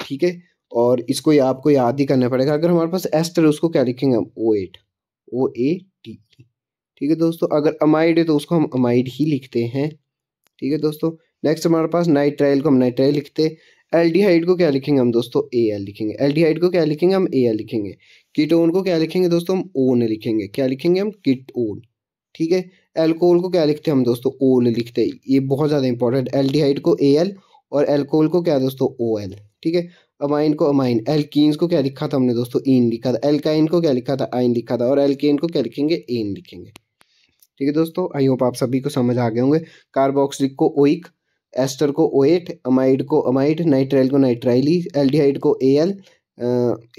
ठीक है? और इसको आपको याद ही करना पड़ेगा। अगर हमारे पास एस्टर है, उसको क्या लिखेंगे हम? ओ एट ओ ए टी ठीक है दोस्तों, अगर अमाइड है तो उसको हम अमाइड ही लिखते हैं। ठीक है दोस्तों नेक्स्ट हमारे पास नाइट्राइल को हम नाइट्राइल लिखते एल्डिहाइड को क्या लिखेंगे हम दोस्तों? ए एल लिखेंगे। एल्डिहाइड को क्या लिखेंगे? हम ए एल लिखेंगे। कीटोन को क्या लिखेंगे दोस्तों? हम ओन लिखेंगे। क्या लिखेंगे हम? किट ओन ठीक है? एल्कोहल को क्या लिखते हैं हम दोस्तों? ओल लिखते हैं। ये बहुत ज़्यादा इंपॉर्टेंट एल्डिहाइड को ए एल और एल्कोहल को क्या दोस्तों? ओ एल ठीक है? अमाइन को अमाइन एल्कीन्स को क्या लिखा था हमने दोस्तों? इन लिखा था। एल्काइन को क्या लिखा था? आइन लिखा था। और एल्केन को क्या लिखेंगे? एन लिखेंगे। ठीक है दोस्तों? आई होप आप सभी को समझ आ गए होंगे। कार्बोक्सिलिक को ओइक एस्टर को ओएट अमाइड को अमाइड नाइट्राइल को नाइट्राइली एल्डिहाइड को ए एल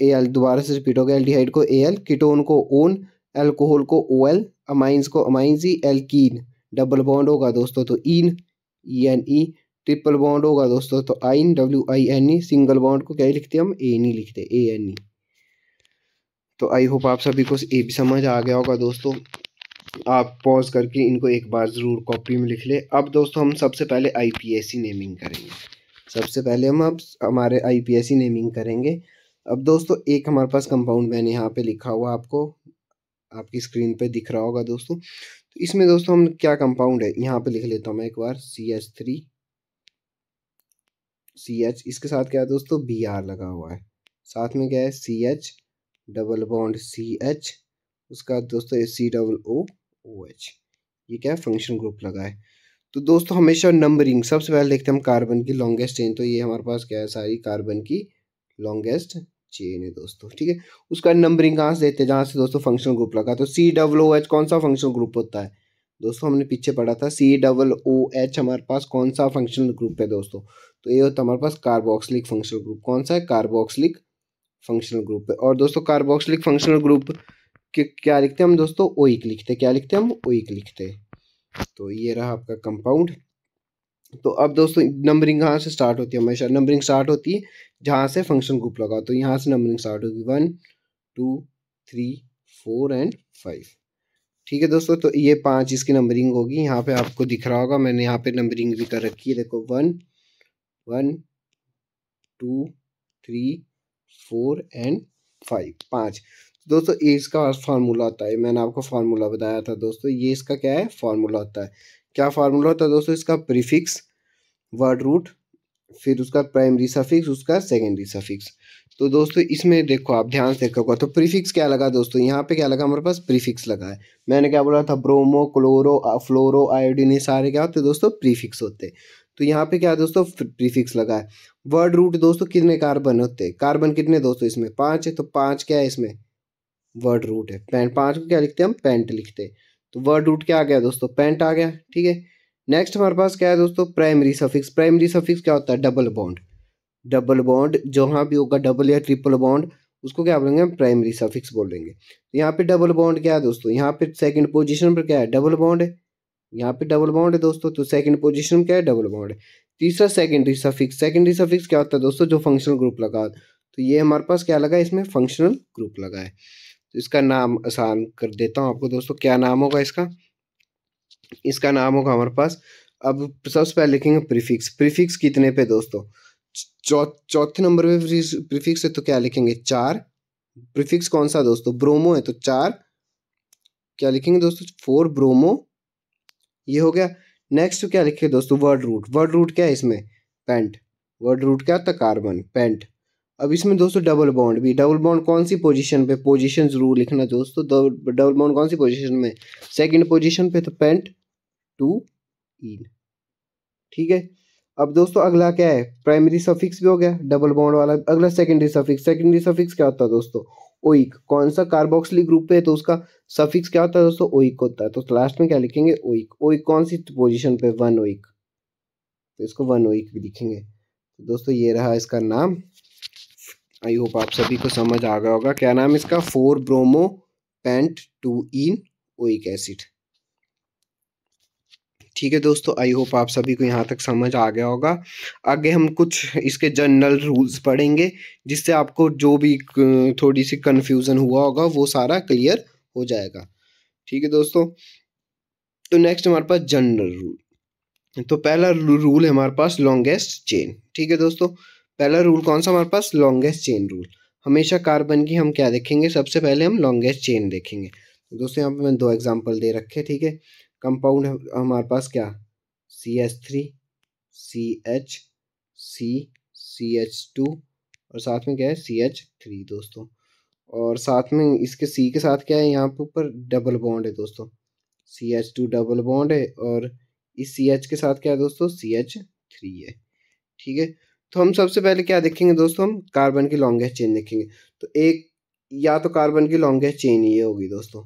ए एल दोबारा से रिपीट हो गया। एल्डिहाइड को ए एल कीटोन को ओन एल्कोहल को ओ एल अमाइंस को अमाइंस ही एल्कीन डबल बॉन्ड होगा दोस्तों तो इन E N E triple bond होगा दोस्तों तो yne W I N E single bond को क्या लिखते हैं हम? ए एन ई लिखते ए एन ई तो आई होप आप सभी को ए भी समझ आ गया होगा दोस्तों। आप पॉज करके इनको एक बार ज़रूर कॉपी में लिख ले। अब दोस्तों, हम सबसे पहले आईपीएससी नेमिंग करेंगे। सबसे पहले हम अब हमारे आईपीएससी नेमिंग करेंगे। अब दोस्तों, एक हमारे पास कंपाउंड मैंने यहाँ पे लिखा हुआ आपको। आपकी स्क्रीन पे दिख रहा होगा दोस्तों। तो इसमें दोस्तों, हम क्या कंपाउंड है? यहाँ पे लिख लेता हूँ मैं एक बार। C H three C H इसके साथ क्या है दोस्तों? बी आर लगा हुआ है। साथ में क्या है? C H double bond C H उसका दोस्तों C double O O H ये क्या है फ़ंक्शन ग्रुप लगा है? तो दोस्तों, हमेशा नंबरिंग सबसे पहले देखते हैं हम कार्बन की लॉन्गेस्ट चेन तो ये हमारे पास क्या है? सारी कार्बन की लॉन्गेस्ट चेन है दोस्तों, ठीक है? उसका नंबरिंग कहाँ से देते हैं? जहाँ से दोस्तों फंक्शनल ग्रुप लगा तो सी डबल ओ एच कौन सा फंक्शनल ग्रुप होता है? दोस्तों, हमने पीछे पढ़ा था सी डबल ओ एच हमारे पास कौन सा फंक्शनल ग्रुप है दोस्तों? तो ये होता है हमारे पास कार्बोक्सिलिक फंक्शनल ग्रुप कौन सा है? कार्बोक्सिलिक फंक्शनल ग्रुप है। और दोस्तों कार्बोक्सिलिक फंक्शनल ग्रुप क्या लिखते हैं हम दोस्तों? ओइक लिखते क्या लिखते हैं हम? ओइक लिखते तो ये रहा आपका कंपाउंड तो अब दोस्तों नंबरिंग कहाँ से स्टार्ट होती है? हमेशा नंबरिंग स्टार्ट होती है जहाँ से फ़ंक्शन ग्रुप लगा तो यहाँ से नंबरिंग स्टार्ट होगी। One two three four and five ठीक है दोस्तों तो ये पाँच इसकी नंबरिंग होगी। यहाँ पे आपको दिख रहा होगा, मैंने यहाँ पे नंबरिंग भी कर रखी है। देखो one one two three four and five पाँच। दोस्तों ये इसका फार्मूला होता है। मैंने आपको फार्मूला बताया था दोस्तों, ये इसका क्या है? फार्मूला होता है। क्या फार्मूला होता है दोस्तों? इसका प्रीफिक्स वर्ड रूट फिर उसका प्राइमरी सफिक्स उसका सेकेंडरी सफिक्स तो दोस्तों, इसमें देखो, आप ध्यान से देखोगा तो प्रीफिक्स क्या लगा दोस्तों? यहाँ पे क्या लगा? हमारे पास प्रीफिक्स लगा है। मैंने क्या बोला था? ब्रोमो क्लोरो फ्लोरो आयोडीन ये सारे क्या होते दोस्तों? प्रीफिक्स होते तो यहाँ पे क्या दोस्तों? प्रीफिक्स लगा है। वर्ड रूट दोस्तों कितने कार्बन होते कार्बन कितने दोस्तों इसमें? पाँच है तो पाँच क्या है इसमें? वर्ड रूट है। पेंट पाँच को क्या लिखते हैं हम? पेंट लिखते हैं। तो वर्ड रूट क्या आ गया दोस्तों? पेंट आ गया, ठीक है? नेक्स्ट हमारे पास क्या है दोस्तों? प्राइमरी सफिक्स प्राइमरी सफिक्स क्या होता है? डबल बॉन्ड डबल बॉन्ड जहाँ भी होगा डबल या ट्रिपल बॉन्ड उसको क्या बोलेंगे हम? प्राइमरी सफिक्स बोलेंगे। तो यहाँ पे डबल बॉन्ड क्या है दोस्तों? यहाँ पे सेकंड पोजीशन पर क्या है? डबल बॉन्ड है। यहाँ पे डबल बॉन्ड है दोस्तों तो सेकंड पोजीशन क्या है? डबल बॉन्ड है। तीसरा सेकेंडरी सफिक्स सेकेंडरी सफिक्स क्या होता है दोस्तों? जो फंक्शनल ग्रुप लगा। तो ये हमारे पास क्या लगा? इसमें फंक्शनल ग्रुप लगा है। तो इसका नाम आसान कर देता हूँ आपको दोस्तों। क्या नाम होगा इसका? इसका नाम होगा हमारे पास, अब सबसे पहले लिखेंगे प्रीफिक्स। प्रीफिक्स कितने पे दोस्तों? चौथे नंबर पे प्रीफिक्स है तो क्या लिखेंगे? चार। प्रीफिक्स कौन सा दोस्तों? ब्रोमो है तो चार। क्या लिखेंगे दोस्तों? Four bromo. ये हो गया। नेक्स्ट क्या लिखे दोस्तों? Word root. वर्ड रूट क्या है इसमें? पेंट। वर्ड रूट क्या? होता कार्बन पेंट। अब इसमें दोस्तों डबल बॉन्ड भी। डबल बॉन्ड कौन सी पोजीशन पे? पोजीशन ज़रूर लिखना दोस्तों। डबल बॉन्ड कौन सी पोजीशन में? सेकंड पोजीशन पे तो पेंट टू इन ठीक है? अब दोस्तों अगला क्या है? प्राइमरी सफिक्स भी हो गया। डबल बॉन्ड वाला। अगला सेकेंडरी सफिक्स सेकेंडरी सफिक्स क्या होता है दोस्तों? ओइक कौन सा कार्बोक्सिलिक ग्रुप पे है तो उसका सफिक्स क्या होता है दोस्तों? ओइक होता है। तो लास्ट में क्या लिखेंगे? ओइक ओइक कौन सी पोजीशन पे? वन ओइक तो इसको वन ओइक भी लिखेंगे। तो दोस्तों ये रहा इसका नाम। आई होप आप सभी को समझ आ गया होगा। क्या नाम इसका? Four bromo pent two enoic acid. ठीक है दोस्तों, आई होप आप सभी को यहाँ तक समझ आ गया होगा। आगे हम कुछ इसके जनरल रूल्स पढ़ेंगे, जिससे आपको जो भी थोड़ी सी कन्फ्यूज़न हुआ होगा, वो सारा क्लियर हो जाएगा। ठीक है दोस्तों तो नेक्स्ट हमारे पास जनरल रूल तो पहला रूल है हमारे पास लॉन्गेस्ट चेन ठीक है दोस्तों पहला रूल कौन सा हमारे पास? लॉन्गेस्ट चेन रूल हमेशा कार्बन की हम क्या देखेंगे? सबसे पहले हम लॉन्गेस्ट चेन देखेंगे। दोस्तों, यहाँ पे मैंने दो एग्जांपल दे रखे ठीक है? कंपाउंड हमारे पास क्या? C H three C H C C H two और साथ में क्या है? सी एच थ्री दोस्तों। और साथ में इसके सी के साथ क्या है? यहाँ पे ऊपर डबल बॉन्ड है, दोस्तों। C H two double bond है और इस सी एच के साथ क्या है, दोस्तों? सी एच थ्री है, ठीक है? तो हम सबसे पहले क्या देखेंगे दोस्तों? हम कार्बन की लॉन्गेस्ट चेन देखेंगे। तो एक, या तो कार्बन की लॉन्गेस्ट चेन ये होगी दोस्तों।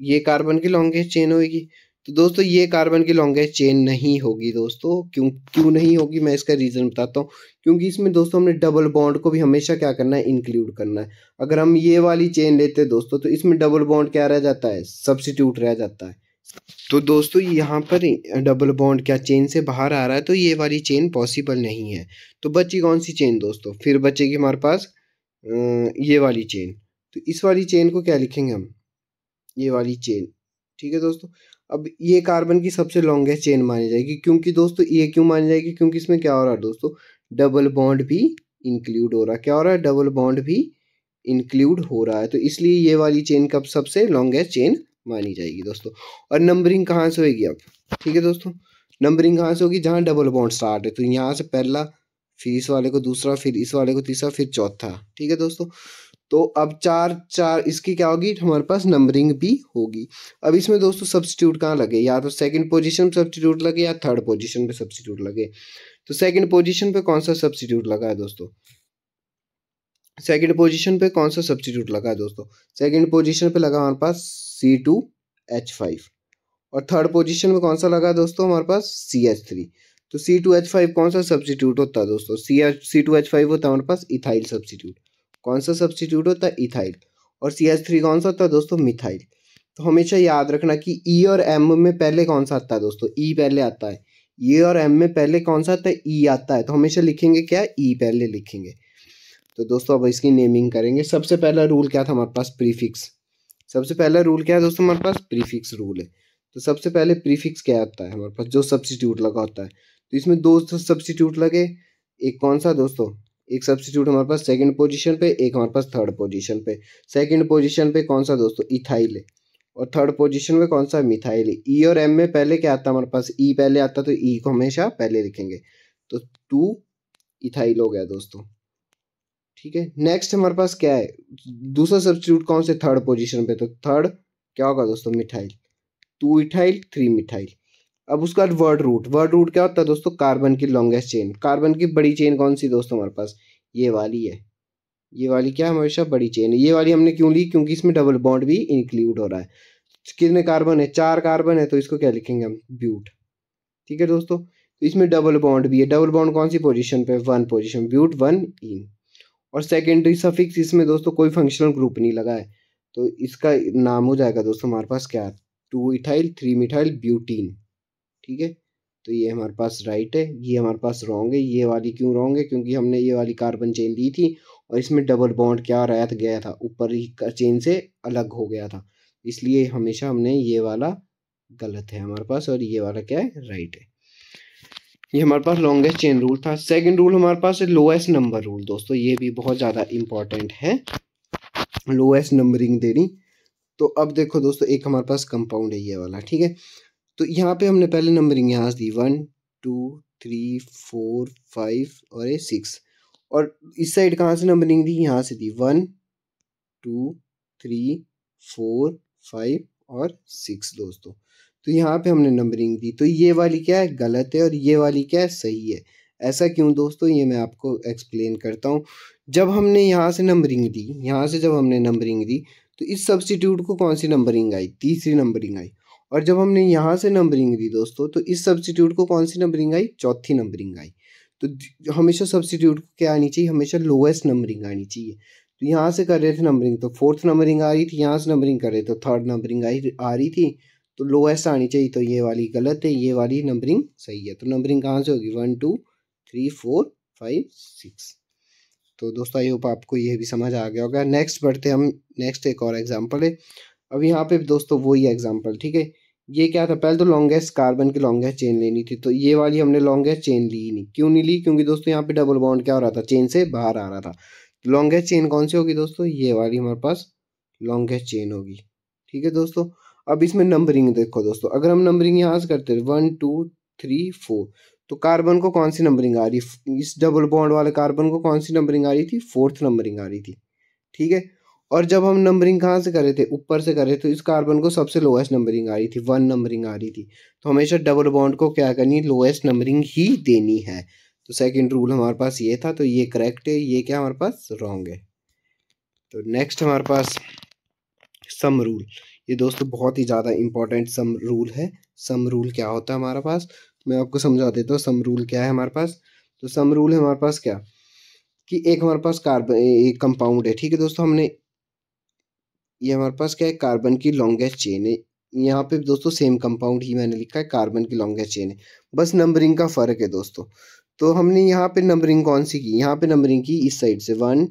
ये कार्बन की लॉन्गेस्ट चेन होगी। तो दोस्तों, ये कार्बन की लॉन्गेस्ट चेन नहीं होगी दोस्तों। क्यों क्यों नहीं होगी? मैं इसका रीज़न बताता हूँ। क्योंकि इसमें दोस्तों हमने डबल बॉन्ड को भी हमेशा क्या करना है? इंक्लूड करना है। अगर हम ये वाली चेन लेते दोस्तों तो इसमें डबल बॉन्ड क्या रह जाता है? सब्सिट्यूट रह जाता है। तो दोस्तों, यहाँ पर डबल बॉन्ड क्या चेन से बाहर आ रहा है? तो ये वाली चेन पॉसिबल नहीं है। तो बची कौन सी चेन दोस्तों? फिर बचेगी हमारे पास ये वाली चेन तो इस वाली चेन को क्या लिखेंगे हम? ये वाली चेन ठीक है दोस्तों? अब ये कार्बन की सबसे लॉन्गेस्ट चेन मानी जाएगी, क्योंकि दोस्तों, ये क्यों मानी जाएगी? क्योंकि इसमें क्या हो रहा है दोस्तों? डबल बॉन्ड भी इंक्लूड हो रहा है। क्या हो रहा है? डबल बॉन्ड भी इंक्लूड हो रहा है। तो इसलिए ये वाली चेन कब सबसे लॉन्गेस्ट चेन मानी जाएगी दोस्तों। और नंबरिंग कहाँ से होगी अब? ठीक है दोस्तों? नंबरिंग कहाँ से होगी? जहाँ डबल बॉन्ड स्टार्ट है। तो यहाँ से पहला, फिर इस वाले को दूसरा, फिर इस वाले को तीसरा, फिर चौथा। ठीक है दोस्तों? तो अब चार चार, इसकी क्या होगी? हमारे पास नंबरिंग भी होगी। अब इसमें दोस्तों सब्सटीट्यूट कहाँ लगे? या तो सेकंड पोजीशन पे सब्सटीट्यूट लगे या थर्ड पोजीशन पे सब्सटीट्यूट लगे। तो सेकंड पोजीशन पे कौन सा सब्सटीट्यूट लगा है दोस्तों? सेकंड पोजीशन पे कौन सा सब्सटीट्यूट लगा है दोस्तों? सेकंड पोजीशन पे लगा हमारे पास सी टू एच फाइव और थर्ड पोजीशन में कौन सा लगा दोस्तों हमारे पास सी एच थ्री तो सी टू एच फाइव कौन सा सब्सटीट्यूट होता है दोस्तों? C H C two H five होता है हमारे पास इथाइल सब्सटीट्यूट कौन सा सब्सटीट्यूट होता है? इथाइल और सी एच थ्री कौन सा होता है दोस्तों? मिथाइल तो हमेशा याद रखना कि ई e और एम में पहले कौन सा आता है दोस्तों? ई e पहले आता है. ये और एम में पहले कौन सा आता है? ई e आता है. तो हमेशा लिखेंगे क्या? ई पहले लिखेंगे. तो दोस्तों अब इसकी नेमिंग करेंगे। सबसे पहला रूल क्या था हमारे पास? प्रीफिक्स सबसे पहला रूल क्या है दोस्तों हमारे पास? प्रीफिक्स रूल है। तो सबसे पहले प्रीफिक्स क्या होता है हमारे पास? जो सब्सिट्यूट लगा होता है। तो इसमें दो सब्सिट्यूट लगे। एक कौन सा दोस्तों? एक सब्सिट्यूट हमारे पास सेकंड पोजीशन पे, एक हमारे पास थर्ड पोजीशन पे। सेकंड पोजीशन पे कौन सा दोस्तों? इथाइल है। और थर्ड पोजीशन में कौन सा? मिथाइल है। ई और एम में पहले क्या आता है हमारे पास? ई पहले आता तो ई को हमेशा पहले लिखेंगे। तो टू इथाइल हो गया दोस्तों। ठीक है? नेक्स्ट हमारे पास क्या है? दूसरा सब्सिट्यूट कौन से? थर्ड पोजीशन पे। तो थर्ड क्या होगा दोस्तों? Methyl. Two ethyl three methyl. अब उसका वर्ड रूट वर्ड रूट क्या होता है दोस्तों? कार्बन की लॉन्गेस्ट चेन कार्बन की बड़ी चेन कौन सी दोस्तों हमारे पास? ये वाली है। ये वाली क्या हमेशा बड़ी चेन है। ये वाली हमने क्यों ली? क्योंकि इसमें डबल बॉन्ड भी इंक्लूड हो रहा है। कितने कार्बन है? चार कार्बन है तो इसको क्या लिखेंगे हम? ब्यूट ठीक है दोस्तों? तो इसमें डबल बॉन्ड भी है। डबल बॉन्ड कौन सी पोजीशन पे? One position but one ene और सेकेंडरी सफिक्स इसमें दोस्तों कोई फंक्शनल ग्रुप नहीं लगा है। तो इसका नाम हो जाएगा दोस्तों हमारे पास क्या? Two ethyl three methyl butene ठीक है? तो ये हमारे पास राइट है, ये हमारे पास रॉन्ग है, ये वाली क्यों रॉन्ग है? क्योंकि हमने ये वाली कार्बन चेन ली थी और इसमें डबल बॉन्ड क्या रहा गया था? ऊपर ही चेन से अलग हो गया था। इसलिए हमेशा हमने ये वाला गलत है हमारे पास और ये वाला क्या है? राइट है। ये हमारे पास लॉन्गेस्ट चेन रूल था। सेकंड रूल हमारे पास है लोएस्ट नंबर रूल दोस्तों, ये भी बहुत ज़्यादा इंपॉर्टेंट है। लोएस्ट नंबरिंग देनी। तो अब देखो दोस्तों, एक हमारे पास कंपाउंड है ये वाला, ठीक है? तो यहाँ पे हमने पहले नंबरिंग यहाँ से दी। One two three four five और ये सिक्स और इस साइड कहाँ से नंबरिंग दी? यहाँ से दी। One two three four five और सिक्स दोस्तों। तो यहाँ पे हमने नंबरिंग दी। तो ये वाली क्या है? गलत है और ये वाली क्या है? सही है। ऐसा क्यों दोस्तों? ये मैं आपको एक्सप्लेन करता हूँ। जब हमने यहाँ से नंबरिंग दी, यहाँ से जब हमने नंबरिंग दी तो इस सब्सिट्यूट को कौन सी नंबरिंग आई? तीसरी नंबरिंग आई। और जब हमने यहाँ से नंबरिंग दी दोस्तों तो इस सब्सिट्यूट को कौन सी नंबरिंग आई? चौथी नंबरिंग आई। तो हमेशा सब्सिट्यूट को क्या आनी चाहिए? हमेशा लोएस्ट नंबरिंग आनी चाहिए। तो यहाँ से कर रहे थे नंबरिंग तो फोर्थ नंबरिंग आ रही थी, यहाँ से नंबरिंग कर रहे तो थर्ड नंबरिंग आई आ रही थी। तो लोएस्ट आनी चाहिए तो ये वाली गलत है, ये वाली नंबरिंग सही है। तो नंबरिंग कहाँ से होगी? One two three four five six तो दोस्तों आई होप आपको ये भी समझ आ गया होगा। नेक्स्ट बढ़ते हम। नेक्स्ट एक और एग्ज़ाम्पल है। अब यहाँ पे दोस्तों, वही एग्ज़ाम्पल ठीक है? ये क्या था? पहले तो लॉन्गेस्ट कार्बन की लॉन्गेस्ट चेन लेनी थी तो ये वाली हमने लॉन्गेस्ट चेन ली नहीं। क्यों नहीं ली? क्योंकि दोस्तों, यहाँ पे डबल बॉन्ड क्या हो रहा था? चेन से बाहर आ रहा था। लॉन्गेस्ट चेन कौन सी होगी दोस्तों? ये वाली हमारे पास लॉन्गेस्ट चेन होगी। ठीक है दोस्तों? अब इसमें नंबरिंग देखो दोस्तों, अगर हम नंबरिंग यहाँ से करते हैं वन टू थ्री फोर तो कार्बन को कौन सी नंबरिंग आ रही इस डबल बॉन्ड वाले कार्बन को कौन सी नंबरिंग आ रही थी? फोर्थ नंबरिंग आ रही थी, ठीक है? और जब हम नंबरिंग कहाँ से कर रहे थे? ऊपर से कर रहे थे तो इस कार्बन को सबसे लोएस्ट नंबरिंग आ रही थी वन नंबरिंग आ रही थी। तो हमेशा डबल बॉन्ड को क्या करनी लोएस्ट नंबरिंग ही देनी है। तो सेकंड रूल हमारे पास ये था तो ये करेक्ट है, ये क्या हमारे पास रॉन्ग है। तो नेक्स्ट हमारे पास सम रूल ये दोस्तों बहुत ही ज़्यादा इंपॉर्टेंट सम रूल है। सम रूल क्या होता है हमारे पास? मैं आपको समझा देता हूँ सम रूल क्या है हमारे पास? तो सम रूल है हमारे पास क्या? कि एक हमारे पास कार्बन एक कंपाउंड है, ठीक है दोस्तों? हमने ये हमारे पास क्या है? कार्बन की लॉन्गेस्ट चेन है। यहाँ पे दोस्तों सेम कंपाउंड ही मैंने लिखा है, कार्बन की लॉन्गेस्ट चेन है। बस नंबरिंग का फ़र्क है दोस्तों। तो हमने यहाँ पे नंबरिंग कौन सी की? यहाँ पे नंबरिंग की इस साइड से। One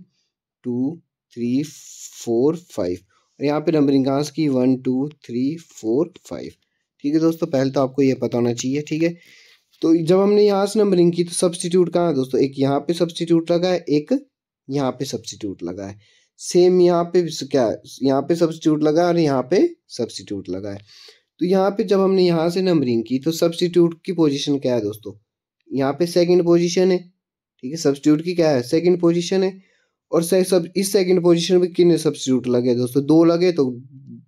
two three four five यहाँ पे नंबरिंग कहाँ की? One two three four five ठीक है दोस्तों, पहले तो आपको ये पता होना चाहिए, ठीक है? तो जब हमने यहाँ से नंबरिंग की तो सब्सटीट्यूट कहाँ है दोस्तों? एक यहाँ पे सब्सटीट्यूट लगा है, एक यहाँ पे सब्सटीट्यूट लगा है. सेम यहाँ पे क्या, यहाँ पे सब्सटीट्यूट लगा और यहाँ पे सब्सटीट्यूट लगा है. तो यहाँ पे जब हमने यहाँ से नंबरिंग की तो सब्सटीट्यूट की पोजीशन क्या है दोस्तों? यहाँ पे सेकंड पोजीशन है, ठीक है? सब्सटीट्यूट की क्या है? सेकंड पोजीशन है. और सब, इस सेकंड पोजीशन में कितने सब्सिट्यूट लगे दोस्तों? दो लगे तो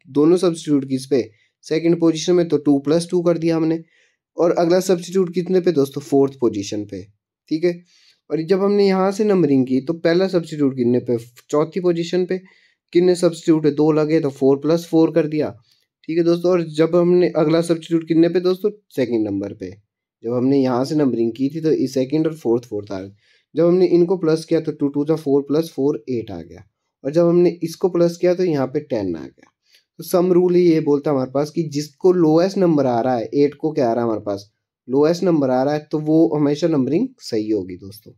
दोनों सब्सिट्यूट किस पे? सेकंड पोजीशन में तो टू प्लस टू कर दिया हमने। और अगला सब्सिट्यूट कितने पे दोस्तों? फोर्थ पोजीशन पे। ठीक है? और जब हमने यहाँ से नंबरिंग की तो पहला सब्सटीट्यूट कितने पे? चौथी पोजीशन पे कितने सब्सिट्यूट है? दो लगे तो फोर प्लस फोर कर दिया। ठीक है दोस्तों? और जब हमने अगला सब्सटीट्यूट कितने पे दोस्तों? सेकंड नंबर पे। जब हमने यहाँ से नंबरिंग की थी तो इस सेकंड और फोर्थ फोर्थ आ गया जब हमने इनको प्लस किया तो टू टू था फोर प्लस फोर एट आ गया। और जब हमने इसको प्लस किया तो यहाँ पे टेन आ गया। तो सम रूल ही ये बोलता है हमारे पास कि जिसको लोएस्ट नंबर आ रहा है एट को क्या आ रहा है हमारे पास? लोएस्ट नंबर आ रहा है तो वो हमेशा नंबरिंग सही होगी दोस्तों।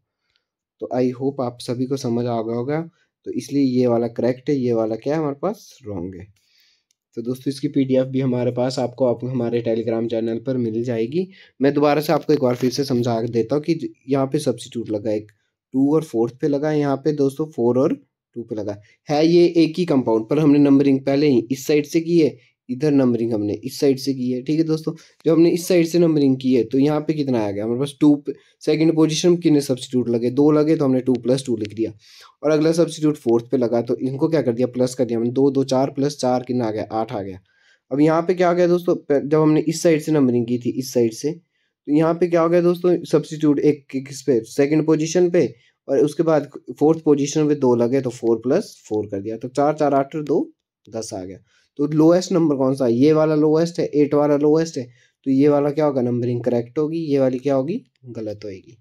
तो आई होप आप सभी को समझ आ गया होगा। तो इसलिए ये वाला करेक्ट है, ये वाला क्या है हमारे पास? रॉन्ग है। तो दोस्तों, इसकी पीडीएफ भी हमारे पास आपको आप हमारे टेलीग्राम चैनल पर मिल जाएगी। मैं दोबारा से आपको एक बार फिर से समझा देता हूँ कि यहाँ पे सब्सिट्यूट लगा एक टू और फोर्थ पे लगा यहाँ पे दोस्तों फोर और टू पे लगा है। ये एक ही कंपाउंड पर हमने नंबरिंग पहले ही इस साइड से की है। इधर नंबरिंग हमने इस साइड से की है, ठीक है दोस्तों? जब हमने इस साइड से नंबरिंग की है तो यहाँ पे कितना आ गया? हमारे पास टू सेकंड पोजीशन कितने सब्सिट्यूट लगे? दो लगे तो हमने टू प्लस टू लिख दिया। और अगला सब्सिट्यूट फोर्थ पे लगा तो इनको क्या कर दिया? प्लस कर दिया। हमने दो दो, चार प्लस चार, कितना आ गया? आठ आ गया। अब यहाँ पे क्या आ गया दोस्तों? जब हमने इस साइड से नंबरिंग की थी, इस साइड से तो यहाँ पे क्या हो गया दोस्तों? सब्सिट्यूट एक किस पे सेकंड पोजीशन पे, और उसके बाद फोर्थ पोजीशन पे दो लगे तो फोर प्लस फोर कर दिया। तो चार चार, आठ, दो, दस आ गया। तो लोएस्ट नंबर कौन सा? ये वाला लोएस्ट है एट वाला लोएस्ट है तो ये वाला क्या होगा? नंबरिंग करेक्ट होगी, ये वाली क्या होगी? गलत होगी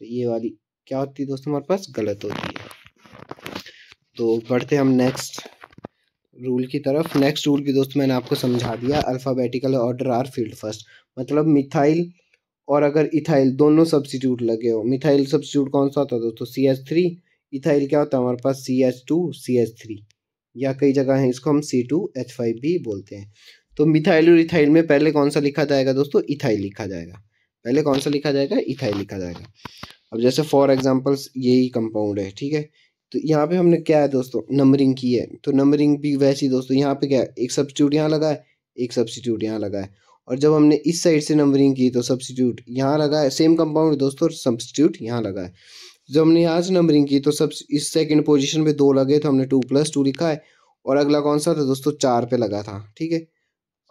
तो ये वाली क्या होती है दोस्तों हमारे पास? गलत होती है। तो बढ़ते हम नेक्स्ट रूल की तरफ़। नेक्स्ट रूल की दोस्तों मैंने आपको समझा दिया alphabetical order are field first मतलब मिथाइल और अगर इथाइल दोनों सब्सिट्यूट लगे हो मिथाइल सब्सिट्यूट कौन सा होता है दोस्तों? सी एच थ्री इथाइल क्या होता है हमारे पास? C H two C H three या कई जगह हैं, इसको हम सी टू एच फाइव भी बोलते हैं। तो मिथाइल और इथाइल में पहले कौन सा लिखा जाएगा दोस्तों? इथाइल लिखा जाएगा। पहले कौन सा लिखा जाएगा? इथाइल लिखा जाएगा। अब जैसे फॉर एग्जाम्पल्स यही कंपाउंड है, ठीक है? तो यहाँ पे हमने क्या है दोस्तों? नंबरिंग की है। तो नंबरिंग भी वैसी दोस्तों, यहाँ पे क्या है? एक सब्सिट्यूट यहाँ लगा है, एक सब्सिट्यूट यहाँ लगा है। और जब हमने इस साइड से नंबरिंग की तो सब्सिट्यूट यहाँ लगा है सेम कंपाउंड दोस्तों सब्सिट्यूट यहाँ लगा है। जब हमने से नंबरिंग की तो सब इस सेकंड पोजीशन पे दो लगे तो हमने टू प्लस टू लिखा है। और अगला कौन सा था दोस्तों? चार पे लगा था, ठीक है?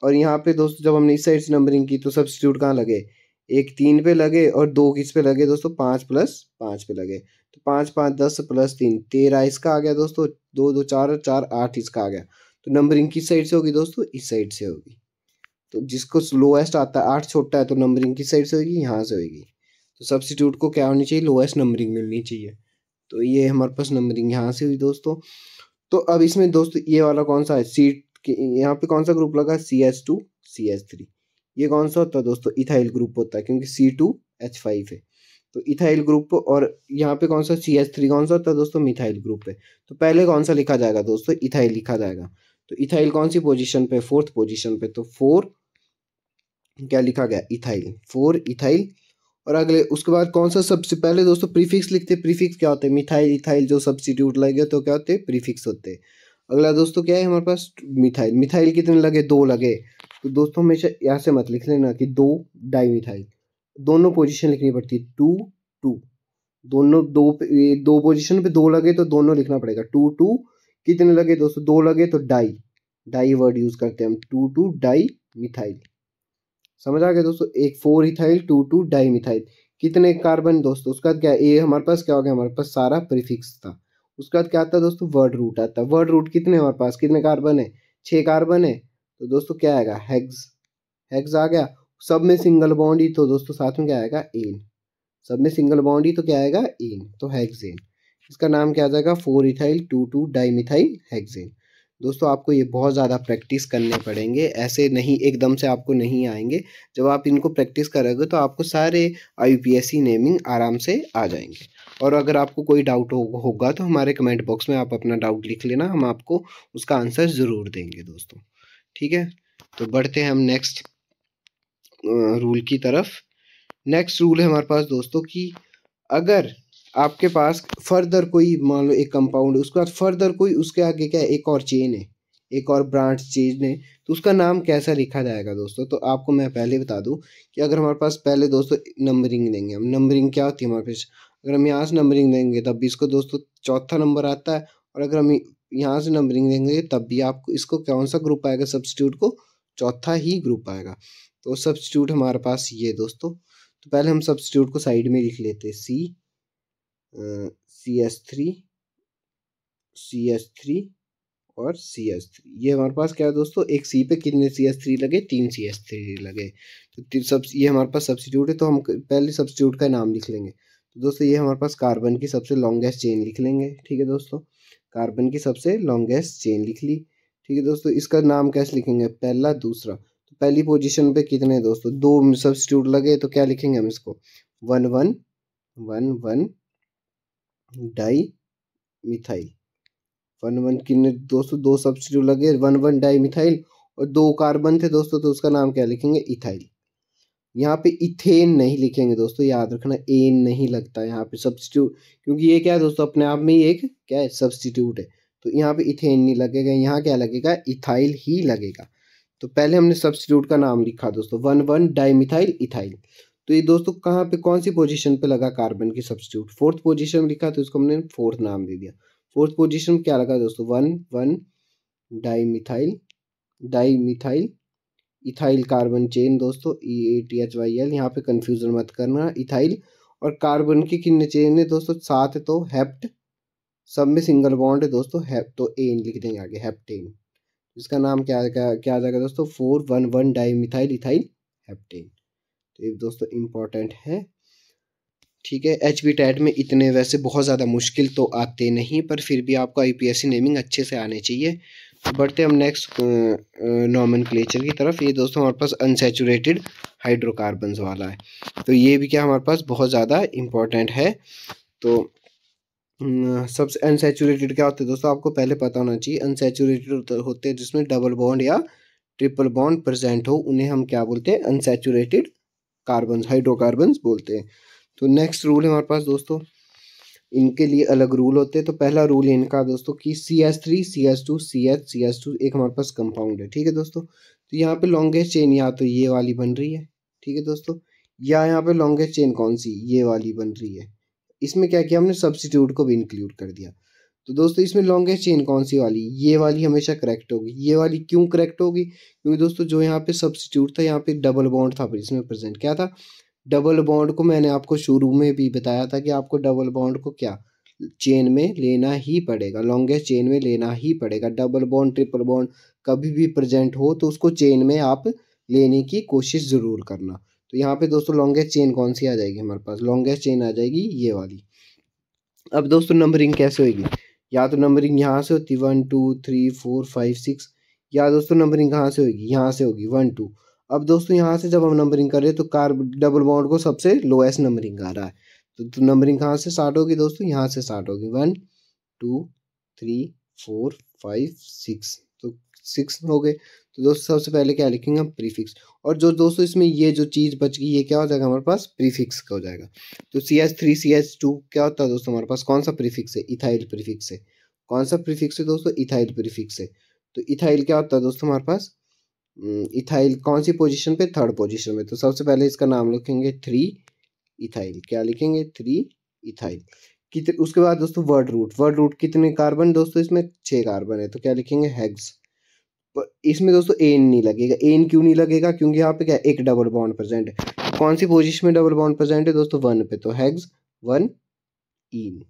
और यहाँ पे दोस्तों, जब हमने इस साइड से नंबरिंग की तो सब्सिट्यूट कहाँ लगे? एक तीन पे लगे और दो किस पे लगे दोस्तों? पाँच प्लस पाँच पे लगे। तो पाँच पाँच, दस प्लस तीन, तेरह इसका आ गया दोस्तों। दो दो, चार और चार, आठ इसका आ गया। तो नंबरिंग किस साइड से होगी दोस्तों? इस साइड से होगी। तो जिसको लोएस्ट आता है, आठ छोटा है तो नंबरिंग किस साइड से होगी? यहाँ से होगी। तो सब्सिट्यूट को क्या होनी चाहिए? लोएस्ट नंबरिंग मिलनी चाहिए। तो ये हमारे पास नंबरिंग यहाँ से हुई दोस्तों। तो अब इसमें दोस्तों ये वाला कौन सा है? सी यहाँ पे कौन सा ग्रुप लगा? C H two C H three ये कौन सा होता है दोस्तों? इथाइल ग्रुप होता है, क्योंकि सी टू एच फाइव है। तो इथाइल ग्रुप और यहाँ पे कौन सा? सी एच थ्री कौन सा होता है दोस्तों? मिथाइल ग्रुप है। तो पहले कौन सा लिखा जाएगा दोस्तों? इथाइल लिखा जाएगा। तो इथाइल कौन सी पोजीशन पे? फोर्थ पोजीशन पे। तो फोर क्या लिखा गया? इथाइल फोर इथाइल और अगले, उसके बाद कौन सा सबसे, पहले दोस्तों प्रीफिक्स लिखते प्रीफिक्स क्या होते हैं? मिथाइल इथाइल जो सब्सिट्यूट लगे तो क्या होते हैं? प्रीफिक्स होते हैं। अगला दोस्तों क्या है हमारे पास? मिथाइल मिथाइल कितने लगे? दो लगे। तो दोस्तों हमेशा यहाँ से मत लिख लेना कि दो, डाई मिथाइल दोनों पोजिशन लिखनी पड़ती है। टू टू दोनों, दो दो पोजीशन पे दो लगे तो दोनों लिखना पड़ेगा। टू टू कितने लगे दोस्तों? दो लगे तो डाई। डाई वर्ड यूज़ करते हैं हम। टू टू डाई मिथाइल समझ आ गया दोस्तों? एक four ethyl two two di methyl कितने कार्बन दोस्तों? उसका क्या ए हमारे पास क्या हो गया? हमारे पास सारा प्रीफिक्स था। उसके बाद क्या आता है दोस्तों? वर्ड रूट आता। है वर्ड रूट कितने हमारे पास? कितने कार्बन है? छः कार्बन है। तो दोस्तों क्या आएगा? हेग्स हेग्स आ गया। सब में सिंगल बॉन्ड ही तो दोस्तों साथ में क्या आएगा? एन सब में सिंगल बॉन्ड ही तो क्या आएगा? एन तो हेक्सेन इसका नाम क्या आ जाएगा? Four ethyl two two dimethyl hexane दोस्तों आपको ये बहुत ज़्यादा प्रैक्टिस करने पड़ेंगे। ऐसे नहीं एकदम से आपको नहीं आएँगे। जब आप इनको प्रैक्टिस करोगे तो आपको सारे आई नेमिंग आराम से आ जाएँगे। और अगर आपको कोई डाउट हो, होगा तो हमारे कमेंट बॉक्स में आप अपना डाउट लिख लेना। हम आपको उसका आंसर ज़रूर देंगे दोस्तों। ठीक है? तो बढ़ते हैं हम नेक्स्ट रूल की तरफ़। नेक्स्ट रूल है हमारे पास दोस्तों कि अगर आपके पास फर्दर कोई, मान लो, एक कंपाउंड उसके बाद फर्दर कोई, उसके आगे क्या है, एक और चेन है, एक और ब्रांच चेन है तो उसका नाम कैसा लिखा जाएगा दोस्तों? तो आपको मैं पहले बता दूँ कि अगर हमारे पास पहले दोस्तों नंबरिंग देंगे हम। नंबरिंग क्या होती है हमारे पास? अगर हम यहाँ से नंबरिंग देंगे, तब भी इसको दोस्तों चौथा नंबर आता है, और अगर हम यहाँ से नंबरिंग देंगे, तब भी आपको इसको कौन सा ग्रुप आएगा? सब्सिट्यूट को चौथा ही ग्रुप आएगा। तो सब्सिट्यूट हमारे पास ये दोस्तों। तो पहले हम सब्सिट्यूट को साइड में लिख लेते C C S three C S three और सी एस थ्री ये हमारे पास क्या है दोस्तों? एक सी पे कितने सी एस थ्री लगे? तीन सी एस थ्री लगे। तो सब ये हमारे पास सब्सिट्यूट है तो हम पहले सब्सिट्यूट का नाम लिख लेंगे। तो दोस्तों, ये हमारे पास कार्बन की सबसे लॉन्गेस्ट चेन लिख लेंगे, ठीक है दोस्तों? कार्बन की सबसे लॉन्गेस्ट चेन लिख ली, ठीक है दोस्तों? इसका नाम कैसे लिखेंगे? पहला, दूसरा। तो पहली पोजीशन पे कितने दोस्तों? दो सब्सिट्यूट लगे तो क्या लिखेंगे हम इसको? One one one one di, methyl. One one किन्ने, दोस्तों, दो सब्सिट्यूट लगे। वन वन डाई, मिथाइल और दो कार्बन थे दोस्तों तो उसका नाम क्या लिखेंगे? इथाइल यहाँ पे इथेन नहीं लिखेंगे दोस्तों, याद रखना एन नहीं लगता यहाँ पे सब्सिट्यूट क्योंकि ये क्या है दोस्तों, अपने आप में ही एक क्या है सब्सिट्यूट है। तो यहाँ पे इथेन नहीं लगेगा, यहाँ क्या लगेगा? इथाइल ही लगेगा। तो पहले हमने सब्सिट्यूट का नाम लिखा दोस्तों, one one di, methyl ethyl तो ये दोस्तों कहाँ पे कौन सी पोजीशन पे लगा कार्बन की सब्सिट्यूट फोर्थ पोजीशन लिखा तो इसको हमने फोर्थ नाम दे दिया। फोर्थ पोजीशन क्या लगा दोस्तों? One one di methyl di methyl ethyl carbon chain दोस्तों E A T H Y L यहाँ पे कंफ्यूजन मत करना इथाइल और कार्बन की कितने चेन है दोस्तों? सात तो हेप्ट सब में सिंगल बॉन्ड है दोस्तों हेप तो एन लिख देंगे आगे हेप्टेन इसका नाम क्या क्या आ जाएगा दोस्तों? Four one one di methyl ethyl heptane तो ये दोस्तों इंपॉर्टेंट है। ठीक है एच बी टैट में इतने वैसे बहुत ज़्यादा मुश्किल तो आते नहीं, पर फिर भी आपको I P S C naming अच्छे से आने चाहिए। तो बढ़ते हम नेक्स्ट नॉर्मन क्लेचर की तरफ़। ये दोस्तों हमारे पास अनसेचुरेटेड हाइड्रोकार्बन वाला है। तो ये भी क्या हमारे पास बहुत ज़्यादा इम्पोर्टेंट है। तो सबसे अनसेचुरेटेड क्या होते हैं दोस्तों? आपको पहले पता होना चाहिए अनसेचुरेटेड होते हैं जिसमें डबल बॉन्ड या ट्रिपल बॉन्ड प्रेजेंट हो, उन्हें हम क्या बोलते हैं? अनसेचुरेटेड कार्बन हाइड्रोकार्बन बोलते हैं। तो नेक्स्ट रूल है हमारे पास दोस्तों। इनके लिए अलग रूल होते हैं। तो पहला रूल इनका दोस्तों कि C S three C S two C H C S two एक हमारे पास कंपाउंड है। ठीक है दोस्तों? तो यहाँ पे लॉन्गेस्ट चेन या तो ये वाली बन रही है। ठीक है दोस्तों? या यहाँ पे लॉन्गेस्ट चेन कौन सी? ये वाली बन रही है। इसमें क्या किया हमने? सब्सिट्यूट को भी इंक्लूड कर दिया। तो दोस्तों, इसमें लॉन्गेस्ट चेन कौन सी वाली? ये वाली हमेशा करेक्ट होगी। ये वाली क्यों करेक्ट होगी? क्योंकि दोस्तों, जो यहाँ पे सब्सिट्यूट था, यहाँ पे डबल बॉन्ड था इसमें प्रेजेंट क्या था? डबल बॉन्ड को मैंने आपको शुरू में भी बताया था कि आपको डबल बॉन्ड को क्या? चेन में लेना ही पड़ेगा। लॉन्गेस्ट चेन में लेना ही पड़ेगा। डबल बॉन्ड ट्रिपल बॉन्ड कभी भी प्रेजेंट हो तो उसको चेन में आप लेने की कोशिश ज़रूर करना। तो यहाँ पे दोस्तों लॉन्गेस्ट चेन कौन सी आ जाएगी हमारे पास? लॉन्गेस्ट चेन आ जाएगी ये वाली। अब दोस्तों नंबरिंग कैसे होगी? या तो नंबरिंग यहाँ से होती one two three four five six या दोस्तों नंबरिंग कहाँ से होगी? यहाँ से होगी वन टू अब दोस्तों यहाँ से जब हम नंबरिंग कर रहे हैं तो कार डबल बॉन्ड को सबसे लोएस्ट नंबरिंग आ रहा है। तो, तो नंबरिंग कहाँ से स्टार्ट होगी दोस्तों? यहाँ से स्टार्ट होगी। One two three four five six तो सिक्स हो गए। तो दोस्तों, सबसे पहले क्या लिखेंगे हम? प्रीफिक्स और जो दोस्तों, इसमें ये जो चीज़ बच गई, ये क्या हो जाएगा हमारे पास? प्रीफिक्स का हो जाएगा। तो C H three C H two क्या होता है दोस्तों हमारे पास? कौन सा प्रीफिक्स है? इथाइल प्रीफिक्स है। कौन सा प्रीफिक्स है दोस्तों? इथाइल प्रीफिक्स है। तो इथाइल क्या होता है दोस्तों हमारे पास? इथाइल कौन सी पोजीशन पे? थर्ड पोजीशन में। तो सबसे पहले इसका नाम लिखेंगे थ्री इथाइल क्या लिखेंगे? थ्री इथाइल कितने उसके बाद दोस्तों वर्ड रूट वर्ड रूट कितने कार्बन दोस्तों इसमें? छः कार्बन है। तो क्या लिखेंगे? हैग्स इसमें दोस्तों एन नहीं लगेगा। एन क्यों नहीं लगेगा? क्योंकि यहाँ पे क्या एक डबल बॉन्ड प्रेजेंट है। कौन सी पोजिशन में डबल बॉन्ड प्रेजेंट है दोस्तों? वन पे। तो हैग्स वन इन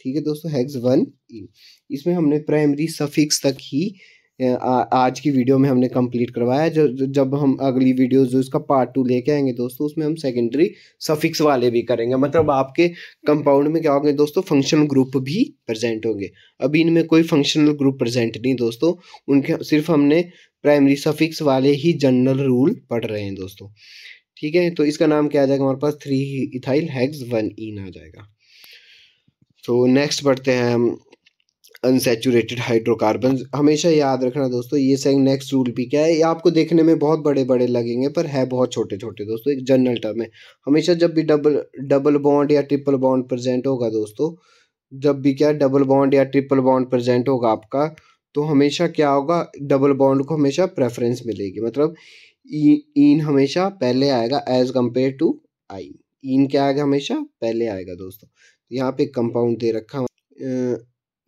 ठीक है दोस्तों? हैग्स वन इन इसमें हमने प्राइमरी सफिक्स तक ही आज की वीडियो में हमने कंप्लीट करवाया। जो जब हम अगली वीडियो जो इसका पार्ट टू लेके आएँगे दोस्तों, उसमें हम सेकेंडरी सफिक्स वाले भी करेंगे। मतलब आपके कंपाउंड में क्या होंगे दोस्तों फंक्शनल ग्रुप भी प्रेजेंट होंगे। अभी इनमें कोई फंक्शनल ग्रुप प्रेजेंट नहीं दोस्तों। उनके, सिर्फ़ हमने प्राइमरी सफिक्स वाले ही जनरल रूल पढ़ रहे हैं दोस्तों। ठीक है? तो इसका नाम क्या आ जाएगा? हमारे पास three ethyl hex one ene आ जाएगा। तो नेक्स्ट बढ़ते हैं हम। अनसेचुरेटेड हाइड्रोकार्बन हमेशा याद रखना दोस्तों, ये सेंग नेक्स्ट रूल भी क्या है? ये आपको देखने में बहुत बड़े बड़े लगेंगे, पर है बहुत छोटे छोटे दोस्तों, एक जनरल टर्म है। हमेशा जब भी डबल डबल बॉन्ड या ट्रिपल बॉन्ड प्रेजेंट होगा दोस्तों, जब भी क्या डबल बॉन्ड या ट्रिपल बॉन्ड प्रेजेंट होगा आपका तो हमेशा क्या होगा? डबल बॉन्ड को हमेशा प्रेफरेंस मिलेगी। मतलब इन हमेशा पहले आएगा as compare to yne ene क्या आएगा हमेशा? पहले आएगा दोस्तों। यहाँ पे कंपाउंड दे रखा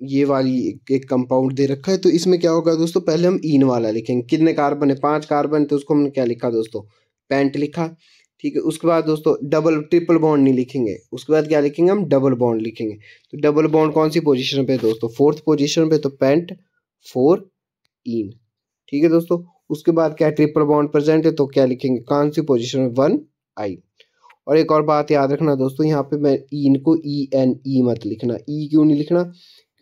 ये वाली एक कंपाउंड दे रखा है तो इसमें क्या होगा दोस्तों, पहले हम ईन वाला लिखेंगे। कितने कार्बन है? पाँच कार्बन तो उसको हमने क्या लिखा दोस्तों? पेंट लिखा, ठीक है? उसके बाद दोस्तों डबल ट्रिपल बॉन्ड नहीं लिखेंगे। उसके बाद क्या लिखेंगे हम? डबल बॉन्ड लिखेंगे। तो डबल बॉन्ड कौन सी पोजीशन पे दोस्तों? फोर्थ पोजीशन पे तो पेंट फोर ईन ठीक है दोस्तों? उसके बाद क्या ट्रिपल बॉन्ड प्रेजेंट है तो क्या लिखेंगे? कौन सी पोजिशन में? वन आई और एक और बात याद रखना दोस्तों, यहाँ पे मैं ईन को ई एन ई मत लिखना। ई e क्यों नहीं लिखना?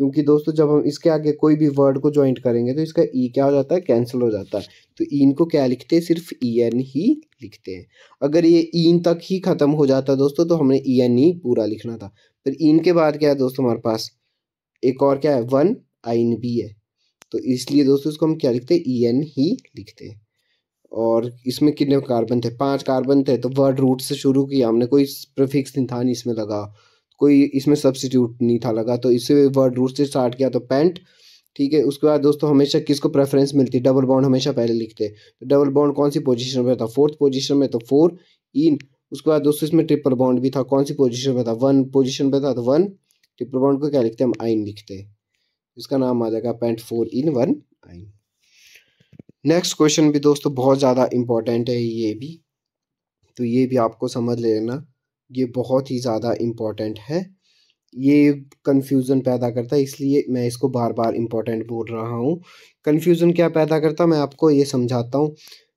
क्योंकि दोस्तों, जब हम इसके आगे कोई भी वर्ड को ज्वाइंट करेंगे तो इसका ई क्या हो जाता है? कैंसिल हो जाता है। तो ईन को क्या लिखते हैं? सिर्फ़ ई एन ही लिखते हैं। अगर ये ईन तक ही ख़त्म हो जाता दोस्तों तो हमने ई एन ही पूरा लिखना था। फिर ईन के बाद क्या है दोस्तों हमारे पास? एक और क्या है? वन, आइन भी है। तो इसलिए दोस्तों इसको हम क्या लिखते हैं? ई एन ही लिखते हैं। और इसमें कितने कार्बन थे? पाँच कार्बन थे। तो वर्ड रूट से शुरू किया। हमने कोई प्रिफिक्स नहीं था, नहीं इसमें लगा। कोई इसमें सब्सिट्यूट नहीं था लगा तो इससे वर्ड रूट से स्टार्ट किया तो पेंट ठीक है? उसके बाद दोस्तों, हमेशा किसको प्रेफरेंस मिलती? है डबल बॉन्ड हमेशा पहले लिखते। तो डबल बॉन्ड कौन सी पोजीशन में था? फोर्थ पोजीशन में तो फोर इन उसके बाद दोस्तों, इसमें ट्रिपल बॉन्ड भी था। कौन सी पोजीशन में था? वन पोजीशन पे था तो वन ट्रिपल बॉन्ड को क्या लिखते हम आइन लिखते इसका नाम आ जाएगा pent four ene one yne next question भी दोस्तों, बहुत ज़्यादा इंपॉर्टेंट है ये भी। तो ये भी आपको समझ लेना। ये बहुत ही ज़्यादा इम्पोर्टेंट है। ये कन्फ्यूज़न पैदा करता है, इसलिए मैं इसको बार बार इम्पोर्टेंट बोल रहा हूँ। कन्फ्यूज़न क्या पैदा करता मैं आपको ये समझाता हूँ।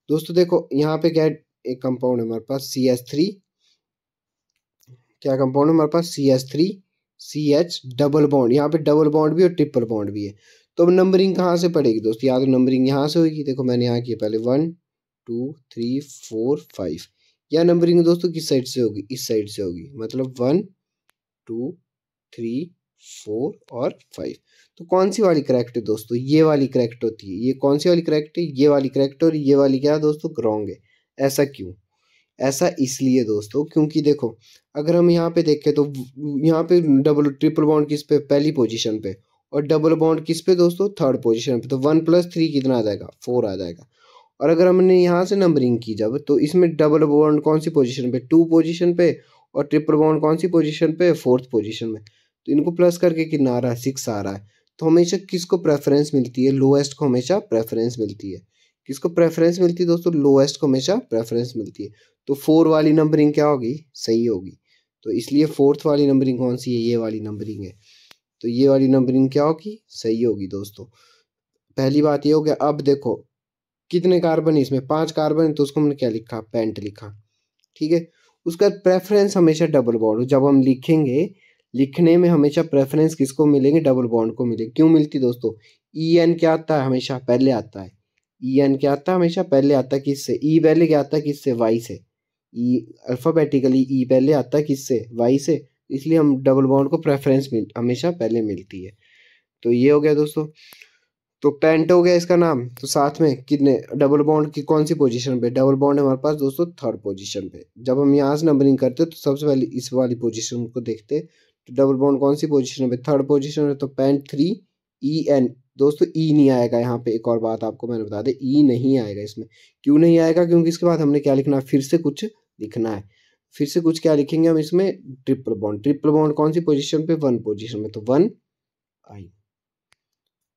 दोस्तों, देखो, यहाँ पे क्या एक कंपाउंड है हमारे पास सी एच थ्री क्या कंपाउंड है हमारे पास C H three C H double bond यहाँ पे डबल बॉन्ड भी और ट्रिपल बॉन्ड भी है। तो अब नंबरिंग कहाँ से पड़ेगी दोस्तों? या तो नंबरिंग यहाँ से होगी। देखो, मैंने यहाँ किया पहले one two three four five या नंबरिंग दोस्तों किस साइड से होगी? इस साइड से होगी। मतलब वन, टू, थ्री, फोर और फाइव। तो कौन सी वाली करेक्ट है दोस्तों? ये वाली करेक्ट होती है। ये कौन सी वाली करेक्ट है? ये वाली करेक्ट और ये वाली क्या है दोस्तों? रॉन्ग है। ऐसा क्यों? ऐसा इसलिए दोस्तों क्योंकि देखो, अगर हम यहाँ पे देखें तो यहाँ पे डबल ट्रिपल बॉन्ड किस पे? पहली पोजीशन पे। और डबल बॉन्ड किस पे दोस्तों? थर्ड पोजीशन पे। तो वन प्लस थ्री कितना आ जाएगा? फोर आ जाएगा। और अगर हमने यहाँ से नंबरिंग की जब तो इसमें डबल बॉन्ड कौन सी पोजीशन पे? टू पोजीशन पे और ट्रिपल बॉन्ड कौन सी पोजीशन पे? फोर्थ पोजीशन में। तो इनको प्लस करके कितना आ रहा है? सिक्स आ रहा है। तो हमेशा किसको प्रेफरेंस मिलती है? लोएस्ट को हमेशा प्रेफरेंस मिलती है। किसको प्रेफरेंस मिलती है दोस्तों? लोएस्ट को हमेशा प्रेफरेंस मिलती है। तो फोर वाली नंबरिंग क्या होगी? सही होगी। तो इसलिए फोर्थ वाली नंबरिंग कौन सी है? ये वाली नंबरिंग है। तो ये वाली नंबरिंग क्या होगी? सही होगी दोस्तों। पहली बात ये हो गया, अब देखो कितने कार्बन है इसमें? पाँच कार्बन तो उसको हमने क्या लिखा? पेंट लिखा। ठीक है? उसका प्रेफरेंस हमेशा डबल बॉन्ड जब हम लिखेंगे, लिखने में हमेशा प्रेफरेंस किसको मिलेंगे? डबल बॉन्ड को मिलेगी। क्यों मिलती दोस्तों? ई एन क्या आता है? हमेशा पहले आता है। ई एन क्या आता है? हमेशा पहले आता है किससे? ई पहले क्या आता है? किससे? वाई से। ई अल्फ़ाबेटिकली ई पहले आता है किससे? वाई से। इसलिए हम डबल बॉन्ड को प्रेफरेंस मिल, हमेशा पहले मिलती है। तो ये हो गया दोस्तों। तो पेंट हो गया इसका नाम। तो साथ में कितने डबल बॉन्ड की कौन सी पोजीशन पे? डबल बॉन्ड है हमारे पास दोस्तों थर्ड पोजीशन पे। जब हम यहाँ से नंबरिंग करते तो सबसे पहले इस वाली पोजीशन को देखते तो डबल बॉन्ड कौन सी पोजीशन पे थर्ड पोजीशन में तो पेंट थ्री ई एन दोस्तों ई नहीं आएगा यहाँ पे, एक और बात आपको मैंने बता दें ई नहीं आएगा इसमें। क्यों नहीं आएगा? क्योंकि इसके बाद हमने क्या लिखना है? फिर से कुछ लिखना है। फिर से कुछ क्या लिखेंगे हम इसमें? ट्रिपल बॉन्ड ट्रिपल बॉन्ड कौन सी पोजीशन पे? वन पोजीशन में। तो वन आई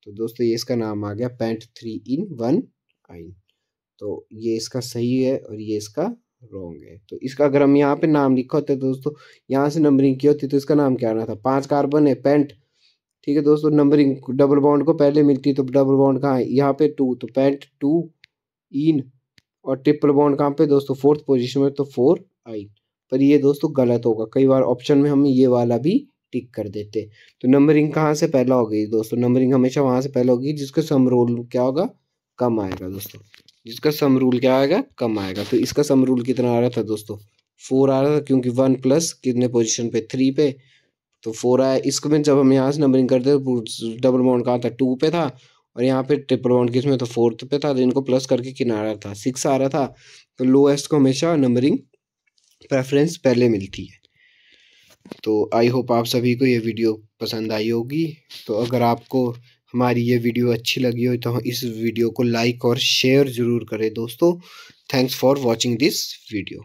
तो दोस्तों ये इसका नाम आ गया pent three ene one yne तो ये इसका सही है और ये इसका रॉन्ग है। तो इसका अगर हम यहाँ पे नाम लिखा होता है दोस्तों, यहाँ से नंबरिंग की होती तो इसका नाम क्या आना था? पाँच कार्बन है, पेंट। ठीक है दोस्तों नंबरिंग डबल बॉन्ड को पहले मिलती तो डबल बॉन्ड कहाँ है? यहाँ पे टू तो पेंट टू इन और ट्रिपल बॉन्ड कहाँ पे दोस्तों? फोर्थ पोजिशन में तो फोर आई पर ये दोस्तों गलत होगा, कई बार ऑप्शन में हम ये वाला भी टिक कर देते। तो नंबरिंग कहाँ से पहला होगी दोस्तों? नंबरिंग हमेशा वहाँ से पहला होगी, जिसका सम रोल क्या होगा? कम आएगा दोस्तों। जिसका सम रूल क्या आएगा? कम आएगा। तो इसका सम रूल कितना आ रहा था दोस्तों? फोर आ रहा था, क्योंकि वन प्लस कितने पोजीशन पे? थ्री पे। तो फोर आया। इसमें जब हम यहाँ से नंबरिंग करते डबल बाउंड कहाँ था? टू पे था। और यहाँ पे ट्रिपल बाउंड किसमें तो फोर्थ पे था। तो इनको प्लस करके किनारा था? सिक्स आ रहा था। तो लोएस्ट को हमेशा नंबरिंग प्रेफरेंस पहले मिलती है। तो आई होप आप सभी को ये वीडियो पसंद आई होगी। तो अगर आपको हमारी ये वीडियो अच्छी लगी हो तो इस वीडियो को लाइक और शेयर ज़रूर करें दोस्तों। Thanks for watching this video